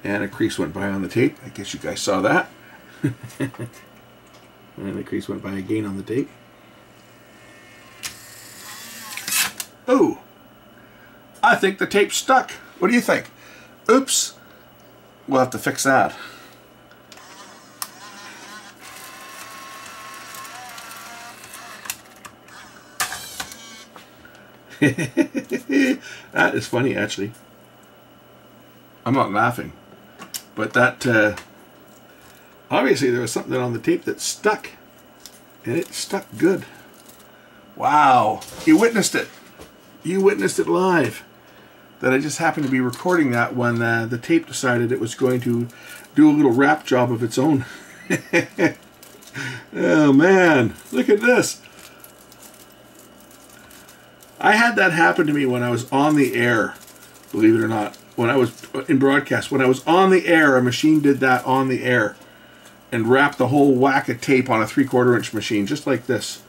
And a crease went by on the tape. I guess you guys saw that. and the crease went by again on the tape. Oh, I think the tape stuck. What do you think? Oops. We'll have to fix that. that is funny, actually. I'm not laughing. But that, uh, obviously there was something on the tape that stuck. And it stuck good. Wow. You witnessed it. You witnessed it live. That I just happened to be recording that when uh, the tape decided it was going to do a little wrap job of its own. oh man, look at this. I had that happen to me when I was on the air, believe it or not. When I was in broadcast, when I was on the air, a machine did that on the air and wrapped the whole whack of tape on a three quarter inch machine, just like this.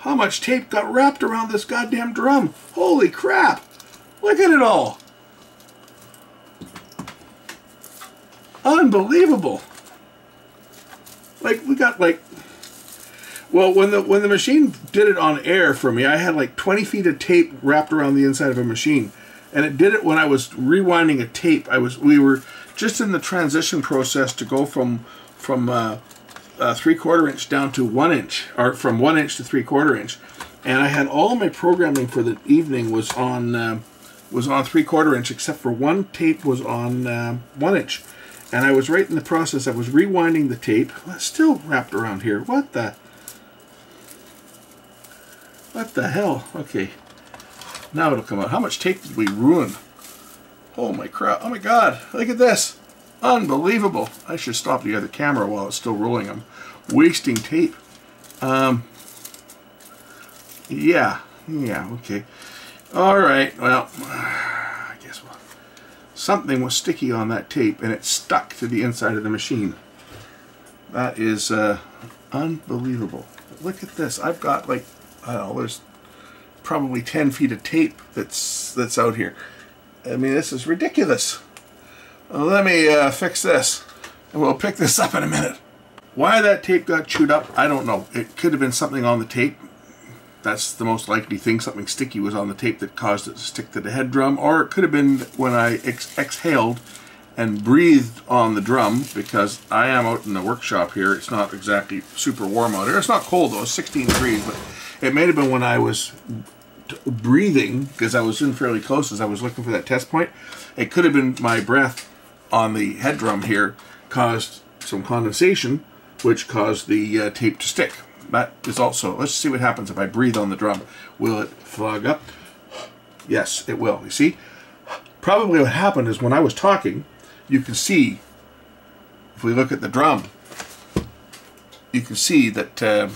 How much tape got wrapped around this goddamn drum? Holy crap! Look at it all! Unbelievable! Like, we got like well, when the when the machine did it on air for me, I had like 20 feet of tape wrapped around the inside of a machine, and it did it when I was rewinding a tape. I was we were just in the transition process to go from from uh, uh, three quarter inch down to one inch, or from one inch to three quarter inch, and I had all my programming for the evening was on uh, was on three quarter inch, except for one tape was on uh, one inch, and I was right in the process. I was rewinding the tape, still wrapped around here. What the? What the hell? Okay. Now it'll come out. How much tape did we ruin? Oh my crap. Oh my god. Look at this. Unbelievable. I should stop the other camera while it's still rolling. I'm wasting tape. Um, yeah. Yeah, okay. Alright, well, I guess well, something was sticky on that tape and it stuck to the inside of the machine. That is uh, unbelievable. Look at this. I've got like I don't know, there's probably 10 feet of tape that's that's out here. I mean, this is ridiculous. Let me uh, fix this, and we'll pick this up in a minute. Why that tape got chewed up, I don't know. It could have been something on the tape. That's the most likely thing. Something sticky was on the tape that caused it to stick to the head drum. Or it could have been when I ex exhaled and breathed on the drum because I am out in the workshop here. It's not exactly super warm out here. It's not cold though. It's 16 degrees, but It may have been when I was breathing because I was in fairly close as I was looking for that test point. It could have been my breath on the head drum here caused some condensation, which caused the uh, tape to stick. That is also, let's see what happens if I breathe on the drum. Will it fog up? Yes, it will. You see? Probably what happened is when I was talking, you can see, if we look at the drum, you can see that uh,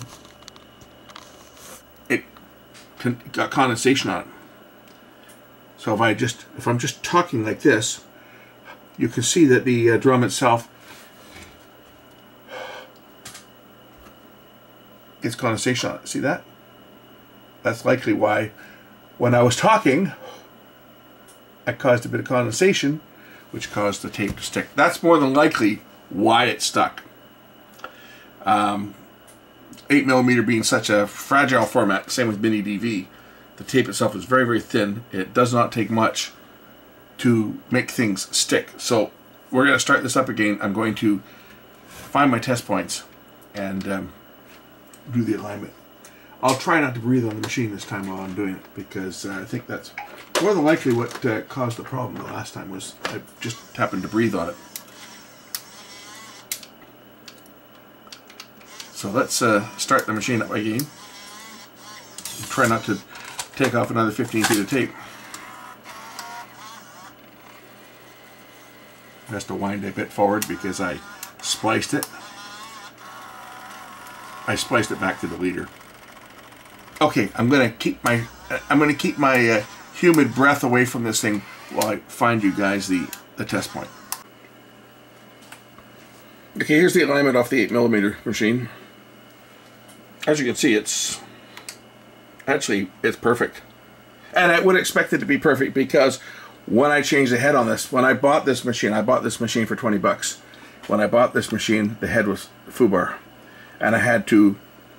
it got condensation on it. So if I just, if I'm just talking like this, you can see that the uh, drum itself gets condensation on it. See that? That's likely why when I was talking, I caused a bit of condensation, which caused the tape to stick. That's more than likely why it stuck. Um, 8 millimeter being such a fragile format, same with mini DV, the tape itself is very, very thin. It does not take much to make things stick. So we're going to start this up again. I'm going to find my test points and um, do the alignment. I'll try not to breathe on the machine this time while I'm doing it because uh, I think that's more than likely what uh, caused the problem the last time was I just happened to breathe on it. So let's uh, start the machine up again. Try not to take off another 15 feet of tape. Has to wind a bit forward because I spliced it. I spliced it back to the leader. Okay, I'm gonna keep my I'm gonna keep my uh, humid breath away from this thing while I find you guys the the test point. Okay, here's the alignment off the 8 millimeter machine. As you can see, it's actually it's perfect, and I would expect it to be perfect because when I changed the head on this, when I bought this machine, I bought this machine for 20 bucks. When I bought this machine, the head was FUBAR and I had to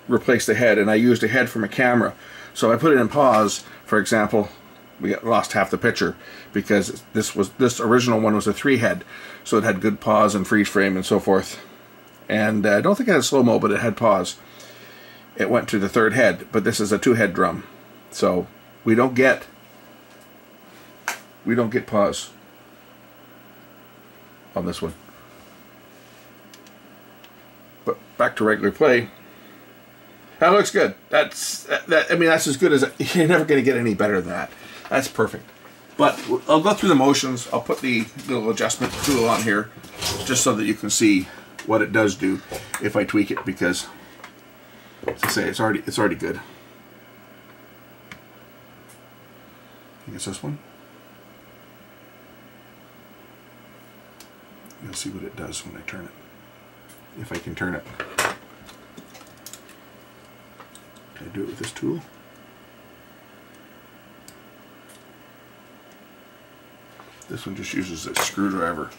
replace the head and I used a head from a camera. So I put it in pause. For example we lost half the picture because this was this original one was a three head. So it had good pause and freeze frame and so forth. And uh, I don't think it had slow-mo but it had pause. It went to the third head but this is a two head drum. So we don't get we don't get pause on this one but back to regular play. That looks good. That's that. I mean, that's as good as you're never going to get any better than that. That's perfect. But I'll go through the motions. I'll put the little adjustment tool on here, just so that you can see what it does do if I tweak it. Because, as I say, it's already it's already good. I think it's this one. You'll see what it does when I turn it if I can turn it. Can I do it with this tool? This one just uses a screwdriver.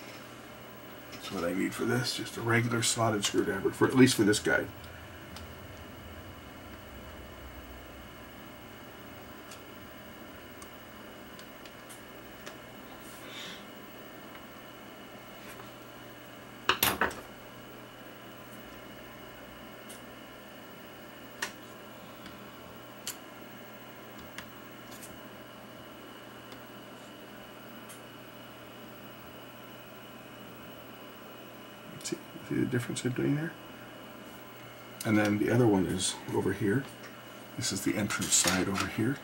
That's what I need for this, just a regular slotted screwdriver, for at least for this guy. See the difference I'm doing there? And then the other one is over here. This is the entrance side over here.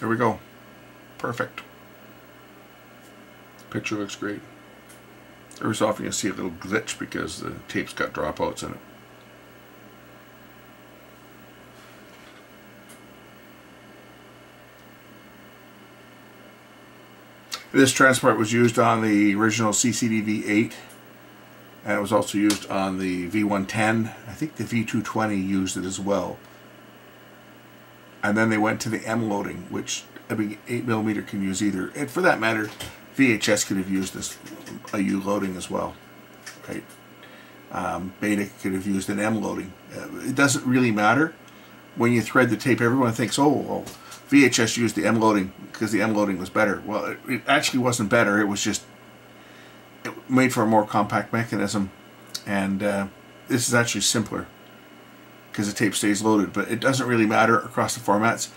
There we go. Perfect. Picture looks great. Every so often you see a little glitch because the tape's got dropouts in it. This transport was used on the original CCD V8 and it was also used on the V110. I think the V220 used it as well. And then they went to the M loading, which I mean, 8mm can use either. And for that matter, VHS could have used this a U loading as well, right? Um, Beta could have used an M loading. Uh, it doesn't really matter. When you thread the tape, everyone thinks, oh, well, VHS used the M loading because the M loading was better. Well, it, it actually wasn't better. It was just it made for a more compact mechanism, and uh, this is actually simpler because the tape stays loaded. But it doesn't really matter across the formats.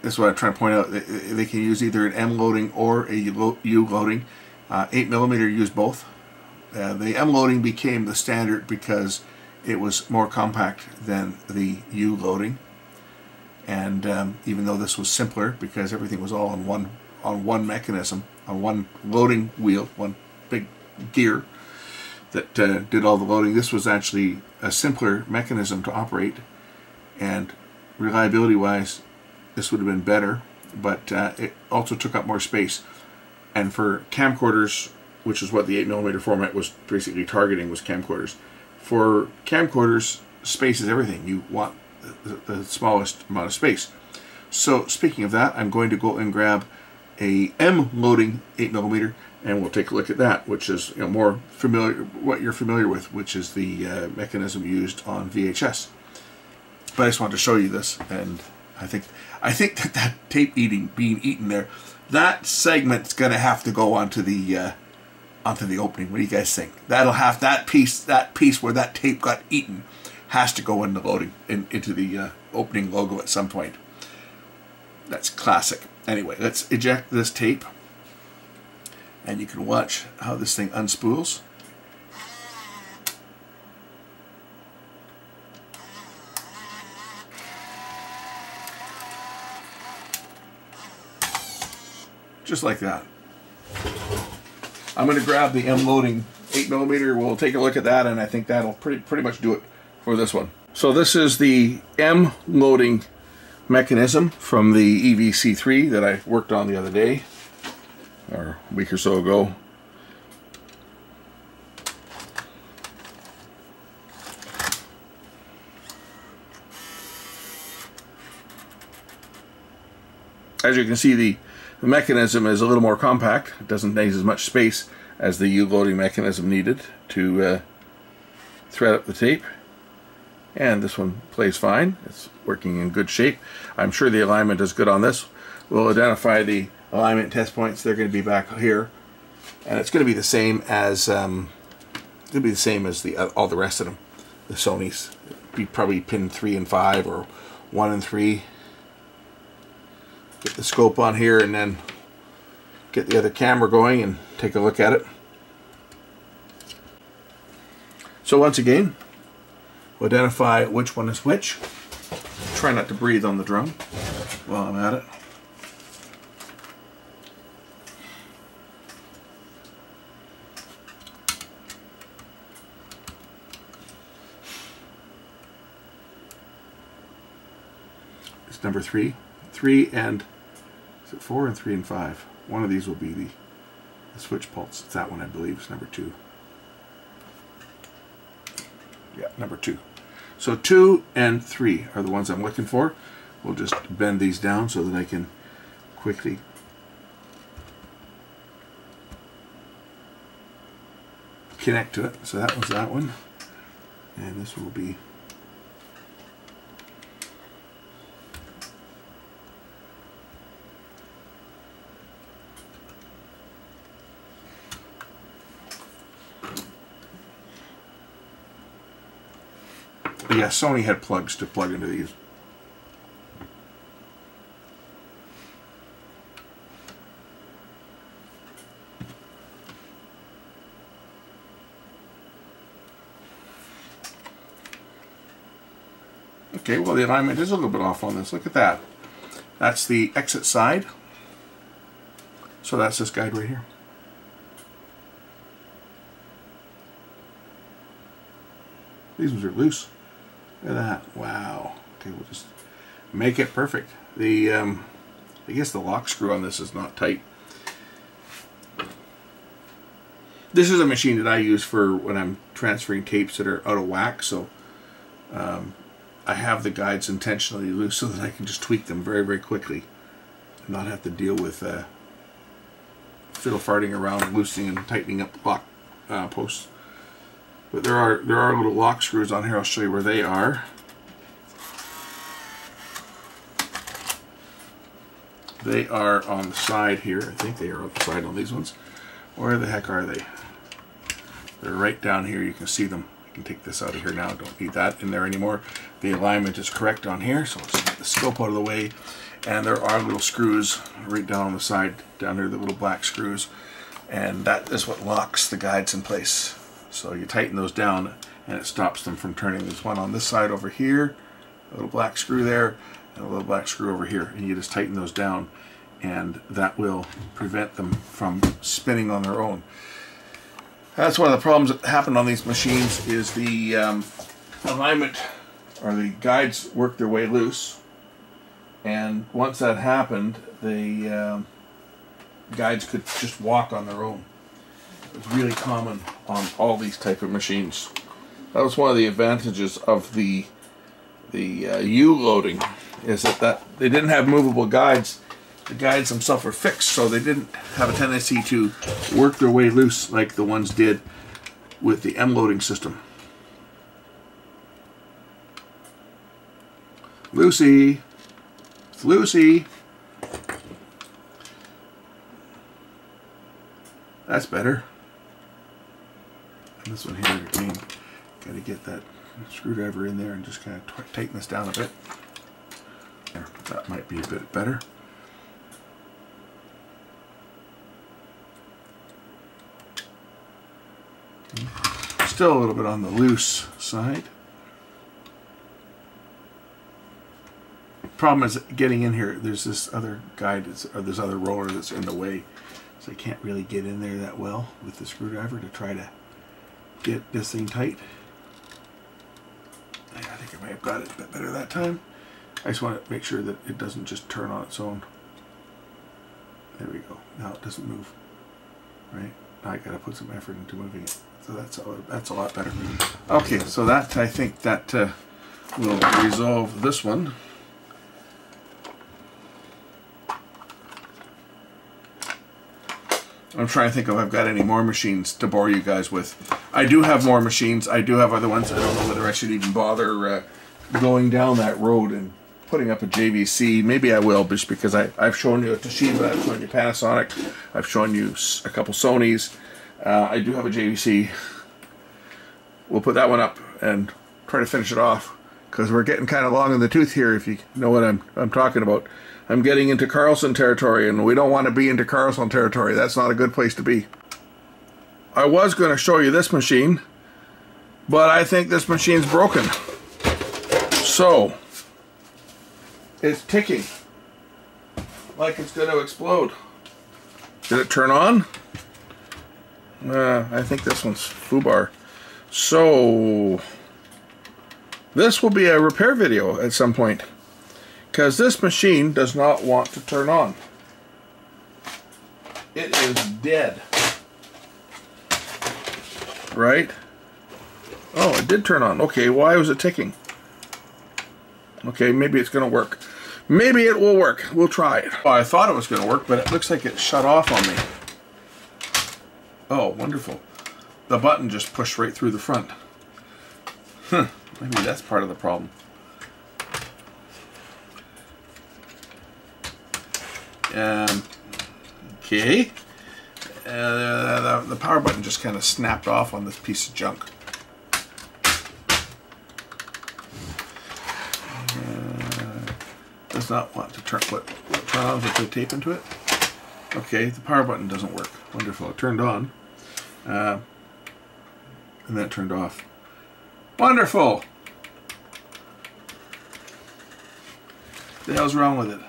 That's what I'm trying to point out. They, they can use either an M loading or a U loading. Uh, 8 millimeter used both. Uh, the M loading became the standard because it was more compact than the U loading and um, even though this was simpler because everything was all on one on one mechanism on one loading wheel one big gear that uh, did all the loading. This was actually a simpler mechanism to operate and reliability wise this would have been better but uh, it also took up more space. And for camcorders which is what the 8mm format was basically targeting was camcorders. For camcorders space is everything. You want the, the smallest amount of space. So speaking of that, I'm going to go and grab a M loading 8 millimeter, and we'll take a look at that, which is you know, more familiar, what you're familiar with, which is the uh, mechanism used on VHS. But I just wanted to show you this, and I think I think that that tape eating being eaten there, that segment's going to have to go onto the uh, onto the opening. What do you guys think? That'll have that piece that piece where that tape got eaten has to go into loading in, into the uh, opening logo at some point. That's classic. Anyway, let's eject this tape and you can watch how this thing unspools. Just like that. I'm going to grab the M loading 8 millimeter. We'll take a look at that and I think that'll pretty, pretty much do it for this one. So this is the M loading mechanism from the EVC3 that I worked on the other day, or a week or so ago. As you can see, the, the mechanism is a little more compact. It doesn't need as much space as the U-loading mechanism needed to uh, thread up the tape and this one plays fine it's working in good shape I'm sure the alignment is good on this we'll identify the alignment test points they're going to be back here and it's going to be the same as um, to be the same as the uh, all the rest of them the Sony's be probably pin 3 and 5 or 1 and 3 get the scope on here and then get the other camera going and take a look at it so once again identify which one is which. Try not to breathe on the drum while I'm at it. Number three. Three and, is it four and three and five? One of these will be the, the switch pulse. It's that one I believe is number two. Yeah, number two. So two and three are the ones I'm looking for. We'll just bend these down so that I can quickly connect to it. So that was that one. And this will be Yeah, Sony had plugs to plug into these. Okay, well the alignment is a little bit off on this. Look at that. That's the exit side. So that's this guide right here. These ones are loose. Look at that. Wow. Okay, we'll just make it perfect. The, um, I guess the lock screw on this is not tight. This is a machine that I use for when I'm transferring tapes that are out of whack, so um, I have the guides intentionally loose so that I can just tweak them very, very quickly and not have to deal with uh, fiddle farting around, loosening and tightening up lock uh, posts. But there are there are little lock screws on here. I'll show you where they are. They are on the side here. I think they are on the side on these ones. Where the heck are they? They're right down here. You can see them. I can take this out of here now. Don't need that in there anymore. The alignment is correct on here, so let's get the scope out of the way. And there are little screws right down on the side, down here, the little black screws. And that is what locks the guides in place. So you tighten those down and it stops them from turning. There's one on this side over here, a little black screw there, and a little black screw over here. And you just tighten those down and that will prevent them from spinning on their own. That's one of the problems that happen on these machines is the um, alignment or the guides work their way loose and once that happened the um, guides could just walk on their own. It's really common on all these type of machines. That was one of the advantages of the the uh, U loading is that, that they didn't have movable guides the guides themselves were fixed, so they didn't have a tendency to work their way loose like the ones did with the M loading system. Lucy, it's Lucy. That's better. This one here again, got to get that screwdriver in there and just kind of tighten this down a bit. There, that might be a bit better. Still a little bit on the loose side. Problem is getting in here, there's this other guide, or this other roller that's in the way. So I can't really get in there that well with the screwdriver to try to get this thing tight. I think I might have got it a bit better that time. I just want to make sure that it doesn't just turn on its own. There we go. Now it doesn't move. Right? Now I gotta put some effort into moving it. So that's a, that's a lot better. Okay, so that I think that uh, will resolve this one. I'm trying to think if I've got any more machines to bore you guys with. I do have more machines. I do have other ones. I don't know whether I should even bother uh, going down that road and putting up a JVC. Maybe I will, just because I, I've shown you a Toshiba, I've shown you Panasonic, I've shown you a couple Sonys. Uh, I do have a JVC. We'll put that one up and try to finish it off because we're getting kind of long in the tooth here if you know what I'm, I'm talking about. I'm getting into Carlson territory and we don't want to be into Carlson territory. That's not a good place to be. I was going to show you this machine, but I think this machine's broken. So, it's ticking like it's going to explode. Did it turn on? Uh, I think this one's FUBAR. So, this will be a repair video at some point. Because this machine does not want to turn on. It is dead. Right? Oh, it did turn on. Okay, why was it ticking? Okay, maybe it's going to work. Maybe it will work. We'll try it. Oh, I thought it was going to work, but it looks like it shut off on me. Oh, wonderful. The button just pushed right through the front. Huh, maybe that's part of the problem. Um, okay. Uh, the, the power button just kind of snapped off on this piece of junk. Uh, does not want to turn what, what turn on to put tape into it. Okay, the power button doesn't work. Wonderful. It turned on. Uh, and then it turned off. Wonderful! The hell's wrong with it?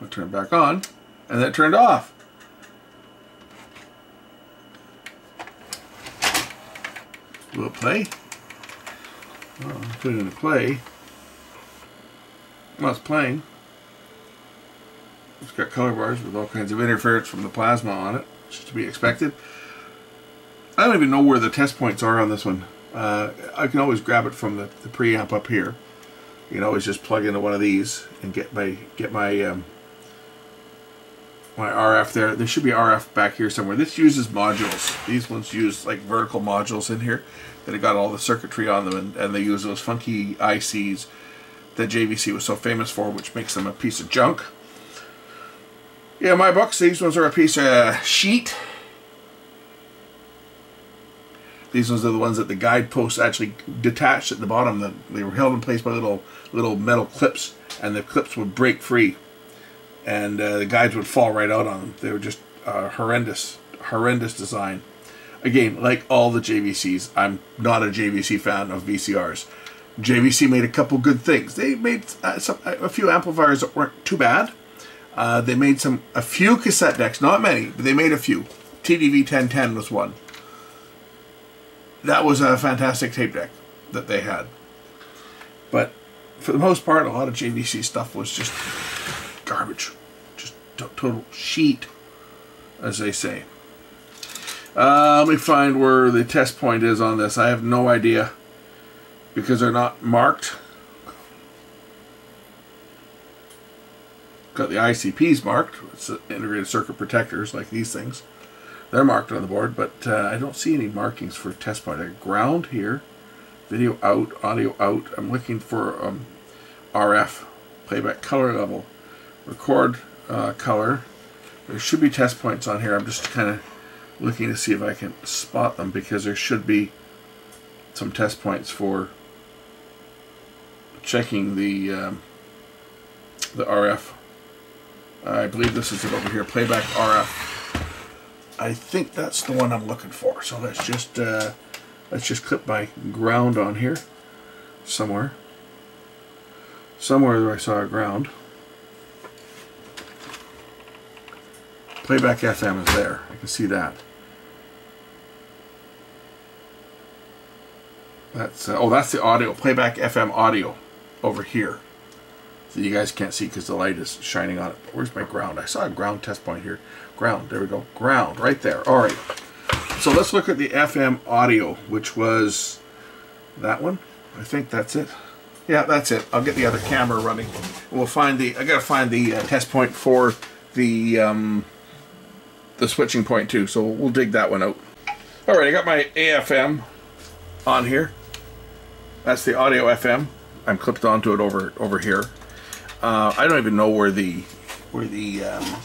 I'll turn it back on, and then it turned off. Will play? Put it into play. Well, it's playing. It's got color bars with all kinds of interference from the plasma on it, which is to be expected. I don't even know where the test points are on this one. Uh, I can always grab it from the, the preamp up here. You can always just plug into one of these and get my get my um, my RF there. There should be RF back here somewhere. This uses modules. These ones use like vertical modules in here that have got all the circuitry on them, and, and they use those funky ICs that JVC was so famous for, which makes them a piece of junk. Yeah, my books, these ones are a piece of sheet These ones are the ones that the guideposts actually detached at the bottom. That they were held in place by little little metal clips, and the clips would break free, and uh, the guides would fall right out on them. They were just uh, horrendous, horrendous design. Again, like all the JVCs, I'm not a JVC fan of VCRs. JVC made a couple good things. They made uh, some, a few amplifiers that weren't too bad. Uh, they made some a few cassette decks, not many, but they made a few. TDV 1010 was one that was a fantastic tape deck that they had. But for the most part, a lot of JVC stuff was just garbage. Just total sheet, as they say. Uh, let me find where the test point is on this. I have no idea because they're not marked. Got the ICPs marked. It's integrated circuit protectors like these things. They're marked on the board, but uh, I don't see any markings for test point. I ground here, video out, audio out. I'm looking for um, RF, playback color level, record uh, color. There should be test points on here. I'm just kind of looking to see if I can spot them because there should be some test points for checking the um, the RF. I believe this is it over here, playback RF. I think that's the one I'm looking for. So let's just uh, let's just clip my ground on here somewhere. Somewhere I saw a ground. Playback FM is there. I can see that. That's uh, oh, that's the audio. Playback FM audio over here. So you guys can't see because the light is shining on it. Where's my ground? I saw a ground test point here. Ground, there we go. Ground, right there. All right. So let's look at the FM audio, which was that one. I think that's it. Yeah, that's it. I'll get the other camera running. We'll find the, I gotta find the uh, test point for the, um, the switching point too. So we'll dig that one out. All right, I got my AFM on here. That's the audio FM. I'm clipped onto it over over here. Uh, I don't even know where the where the um,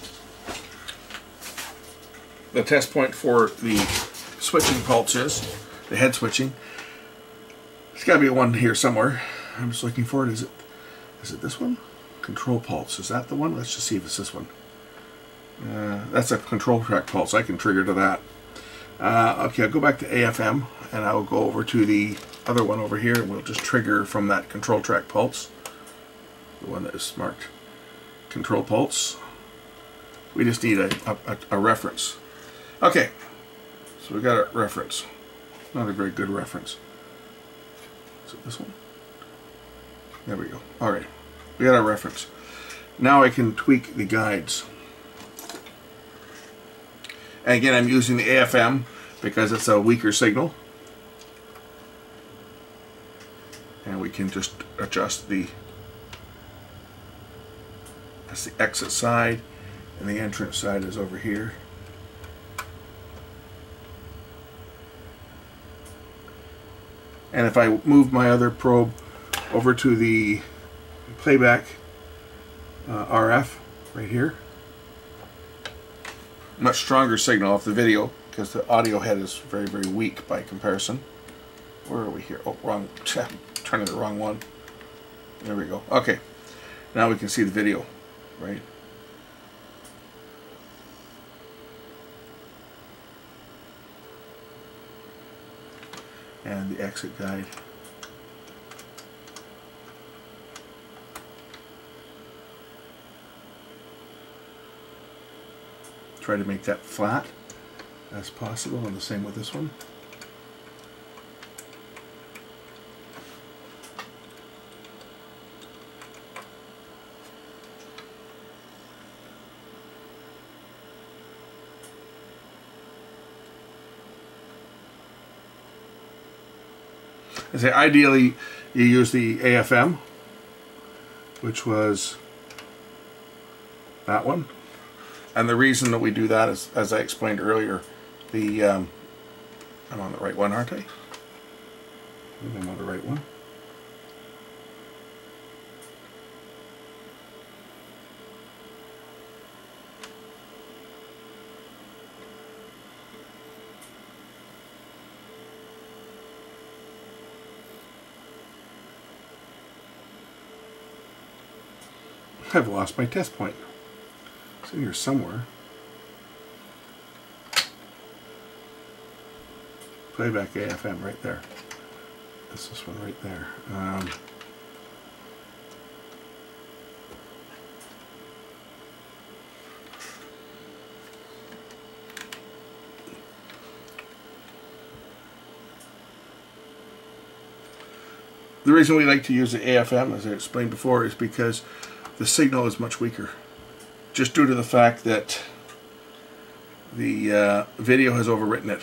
the test point for the switching pulse is, the head switching. There's got to be one here somewhere. I'm just looking for it. Is it is it this one? Control pulse. Is that the one? Let's just see if it's this one. Uh, that's a control track pulse. I can trigger to that. Uh, okay, I'll go back to AFM and I'll go over to the other one over here and we'll just trigger from that control track pulse. The one that is marked control pulse. We just need a, a, a reference. Okay, so we got a reference. Not a very good reference. Is it this one? There we go. All right, we got our reference. Now I can tweak the guides. And again, I'm using the AFM because it's a weaker signal. And we can just adjust the, that's the exit side, and the entrance side is over here. And if I move my other probe over to the playback uh, RF right here, much stronger signal off the video because the audio head is very, very weak by comparison. Where are we here? Oh, wrong. Turning the wrong one. There we go. Okay. Now we can see the video, right? and the exit guide. Try to make that flat as possible, and the same with this one. I say ideally you use the AFM, which was that one. And the reason that we do that is, as I explained earlier, the um, I'm on the right one, aren't I? I'm on the right one. I've lost my test point. In here somewhere. Playback AFM right there. That's this one right there. Um, the reason we like to use the AFM, as I explained before, is because the signal is much weaker. Just due to the fact that the uh, video has overwritten it.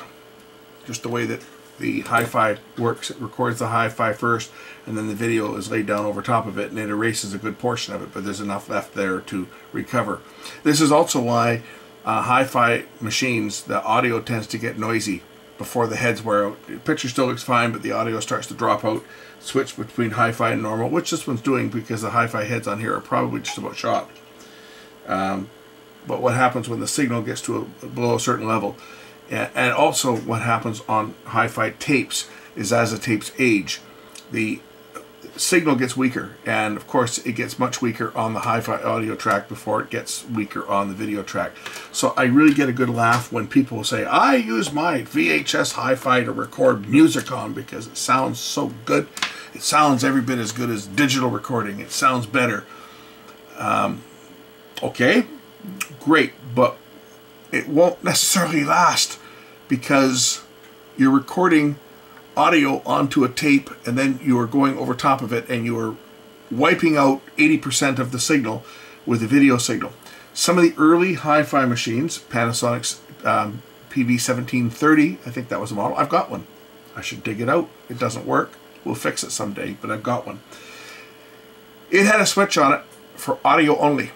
Just the way that the hi-fi works, it records the hi-fi first and then the video is laid down over top of it and it erases a good portion of it, but there's enough left there to recover. This is also why uh, hi-fi machines, the audio tends to get noisy before the heads wear out. The picture still looks fine, but the audio starts to drop out. Switch between hi-fi and normal, which this one's doing because the hi-fi heads on here are probably just about shot. Um, but what happens when the signal gets to a, below a certain level, and also what happens on hi-fi tapes is as the tapes age, the signal gets weaker. And of course it gets much weaker on the hi-fi audio track before it gets weaker on the video track. So I really get a good laugh when people say I use my VHS hi-fi to record music on because it sounds so good. It sounds every bit as good as digital recording. It sounds better. Um, okay great but it won't necessarily last because you're recording audio onto a tape and then you are going over top of it and you are wiping out 80% of the signal with a video signal. Some of the early hi-fi machines, Panasonic's um, PV1730, I think that was a model. I've got one. I should dig it out. It doesn't work. We'll fix it someday, but I've got one. It had a switch on it for audio only.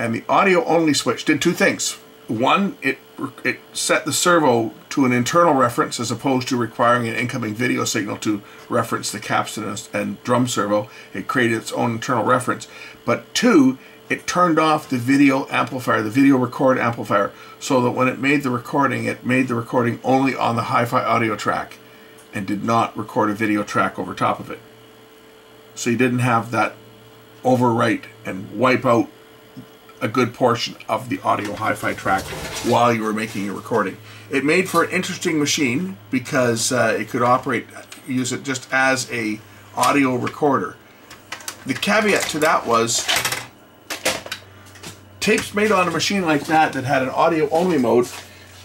And the audio only switch did two things. One, it it set the servo to an internal reference as opposed to requiring an incoming video signal to reference the capstan and drum servo. It created its own internal reference. But two, it turned off the video amplifier, the video record amplifier, so that when it made the recording, it made the recording only on the hi-fi audio track and did not record a video track over top of it. So you didn't have that overwrite and wipe out a good portion of the audio hi-fi track while you were making your recording. It made for an interesting machine because uh, it could operate, use it just as a audio recorder. The caveat to that was tapes made on a machine like that that had an audio only mode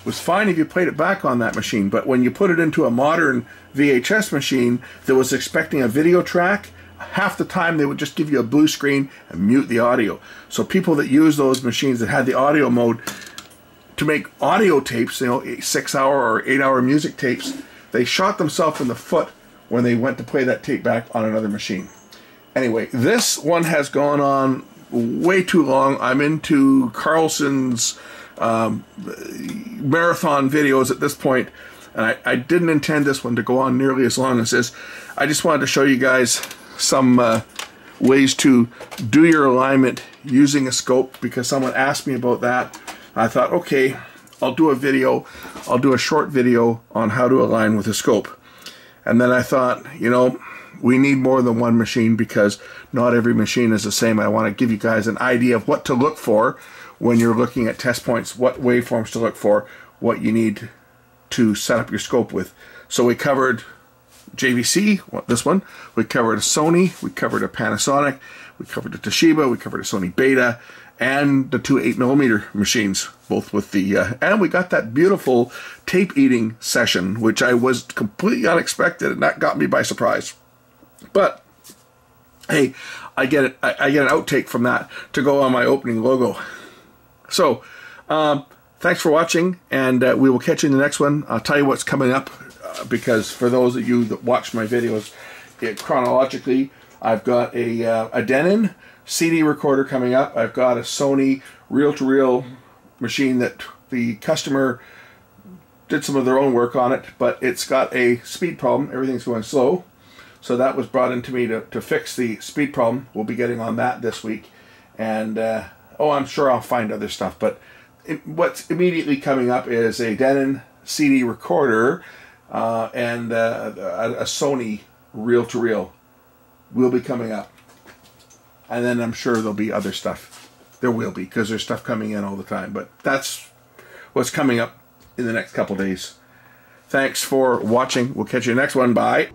was fine if you played it back on that machine, but when you put it into a modern VHS machine that was expecting a video track, half the time they would just give you a blue screen and mute the audio. So people that use those machines that had the audio mode to make audio tapes, you know, six hour or eight hour music tapes, they shot themselves in the foot when they went to play that tape back on another machine. Anyway, this one has gone on way too long. I'm into Carlson's um, marathon videos at this point, and I, I didn't intend this one to go on nearly as long as this. I just wanted to show you guys some uh, ways to do your alignment using a scope because someone asked me about that. I thought, okay, I'll do a video. I'll do a short video on how to align with a scope. And then I thought, you know, we need more than one machine because not every machine is the same. I want to give you guys an idea of what to look for when you're looking at test points, what waveforms to look for, what you need to set up your scope with. So we covered JVC, this one. We covered a Sony, we covered a Panasonic, we covered a Toshiba, we covered a Sony Beta, and the two 8 millimeter machines, both with the, uh, and we got that beautiful tape eating session, which I was completely unexpected, and that got me by surprise. But hey, I get it. I, I get an outtake from that to go on my opening logo. So, um, thanks for watching, and uh, we will catch you in the next one. I'll tell you what's coming up, because for those of you that watch my videos, it, chronologically, I've got a, uh, a Denon CD recorder coming up. I've got a Sony reel-to-reel -reel machine that the customer did some of their own work on it, but it's got a speed problem. Everything's going slow. So that was brought into me to, to fix the speed problem. We'll be getting on that this week. And, uh, oh, I'm sure I'll find other stuff. But it, what's immediately coming up is a Denon CD recorder uh, and uh, a, a Sony reel-to-reel will be coming up. And then I'm sure there'll be other stuff. There will be, because there's stuff coming in all the time. But that's what's coming up in the next couple days. Thanks for watching. We'll catch you next one. Bye.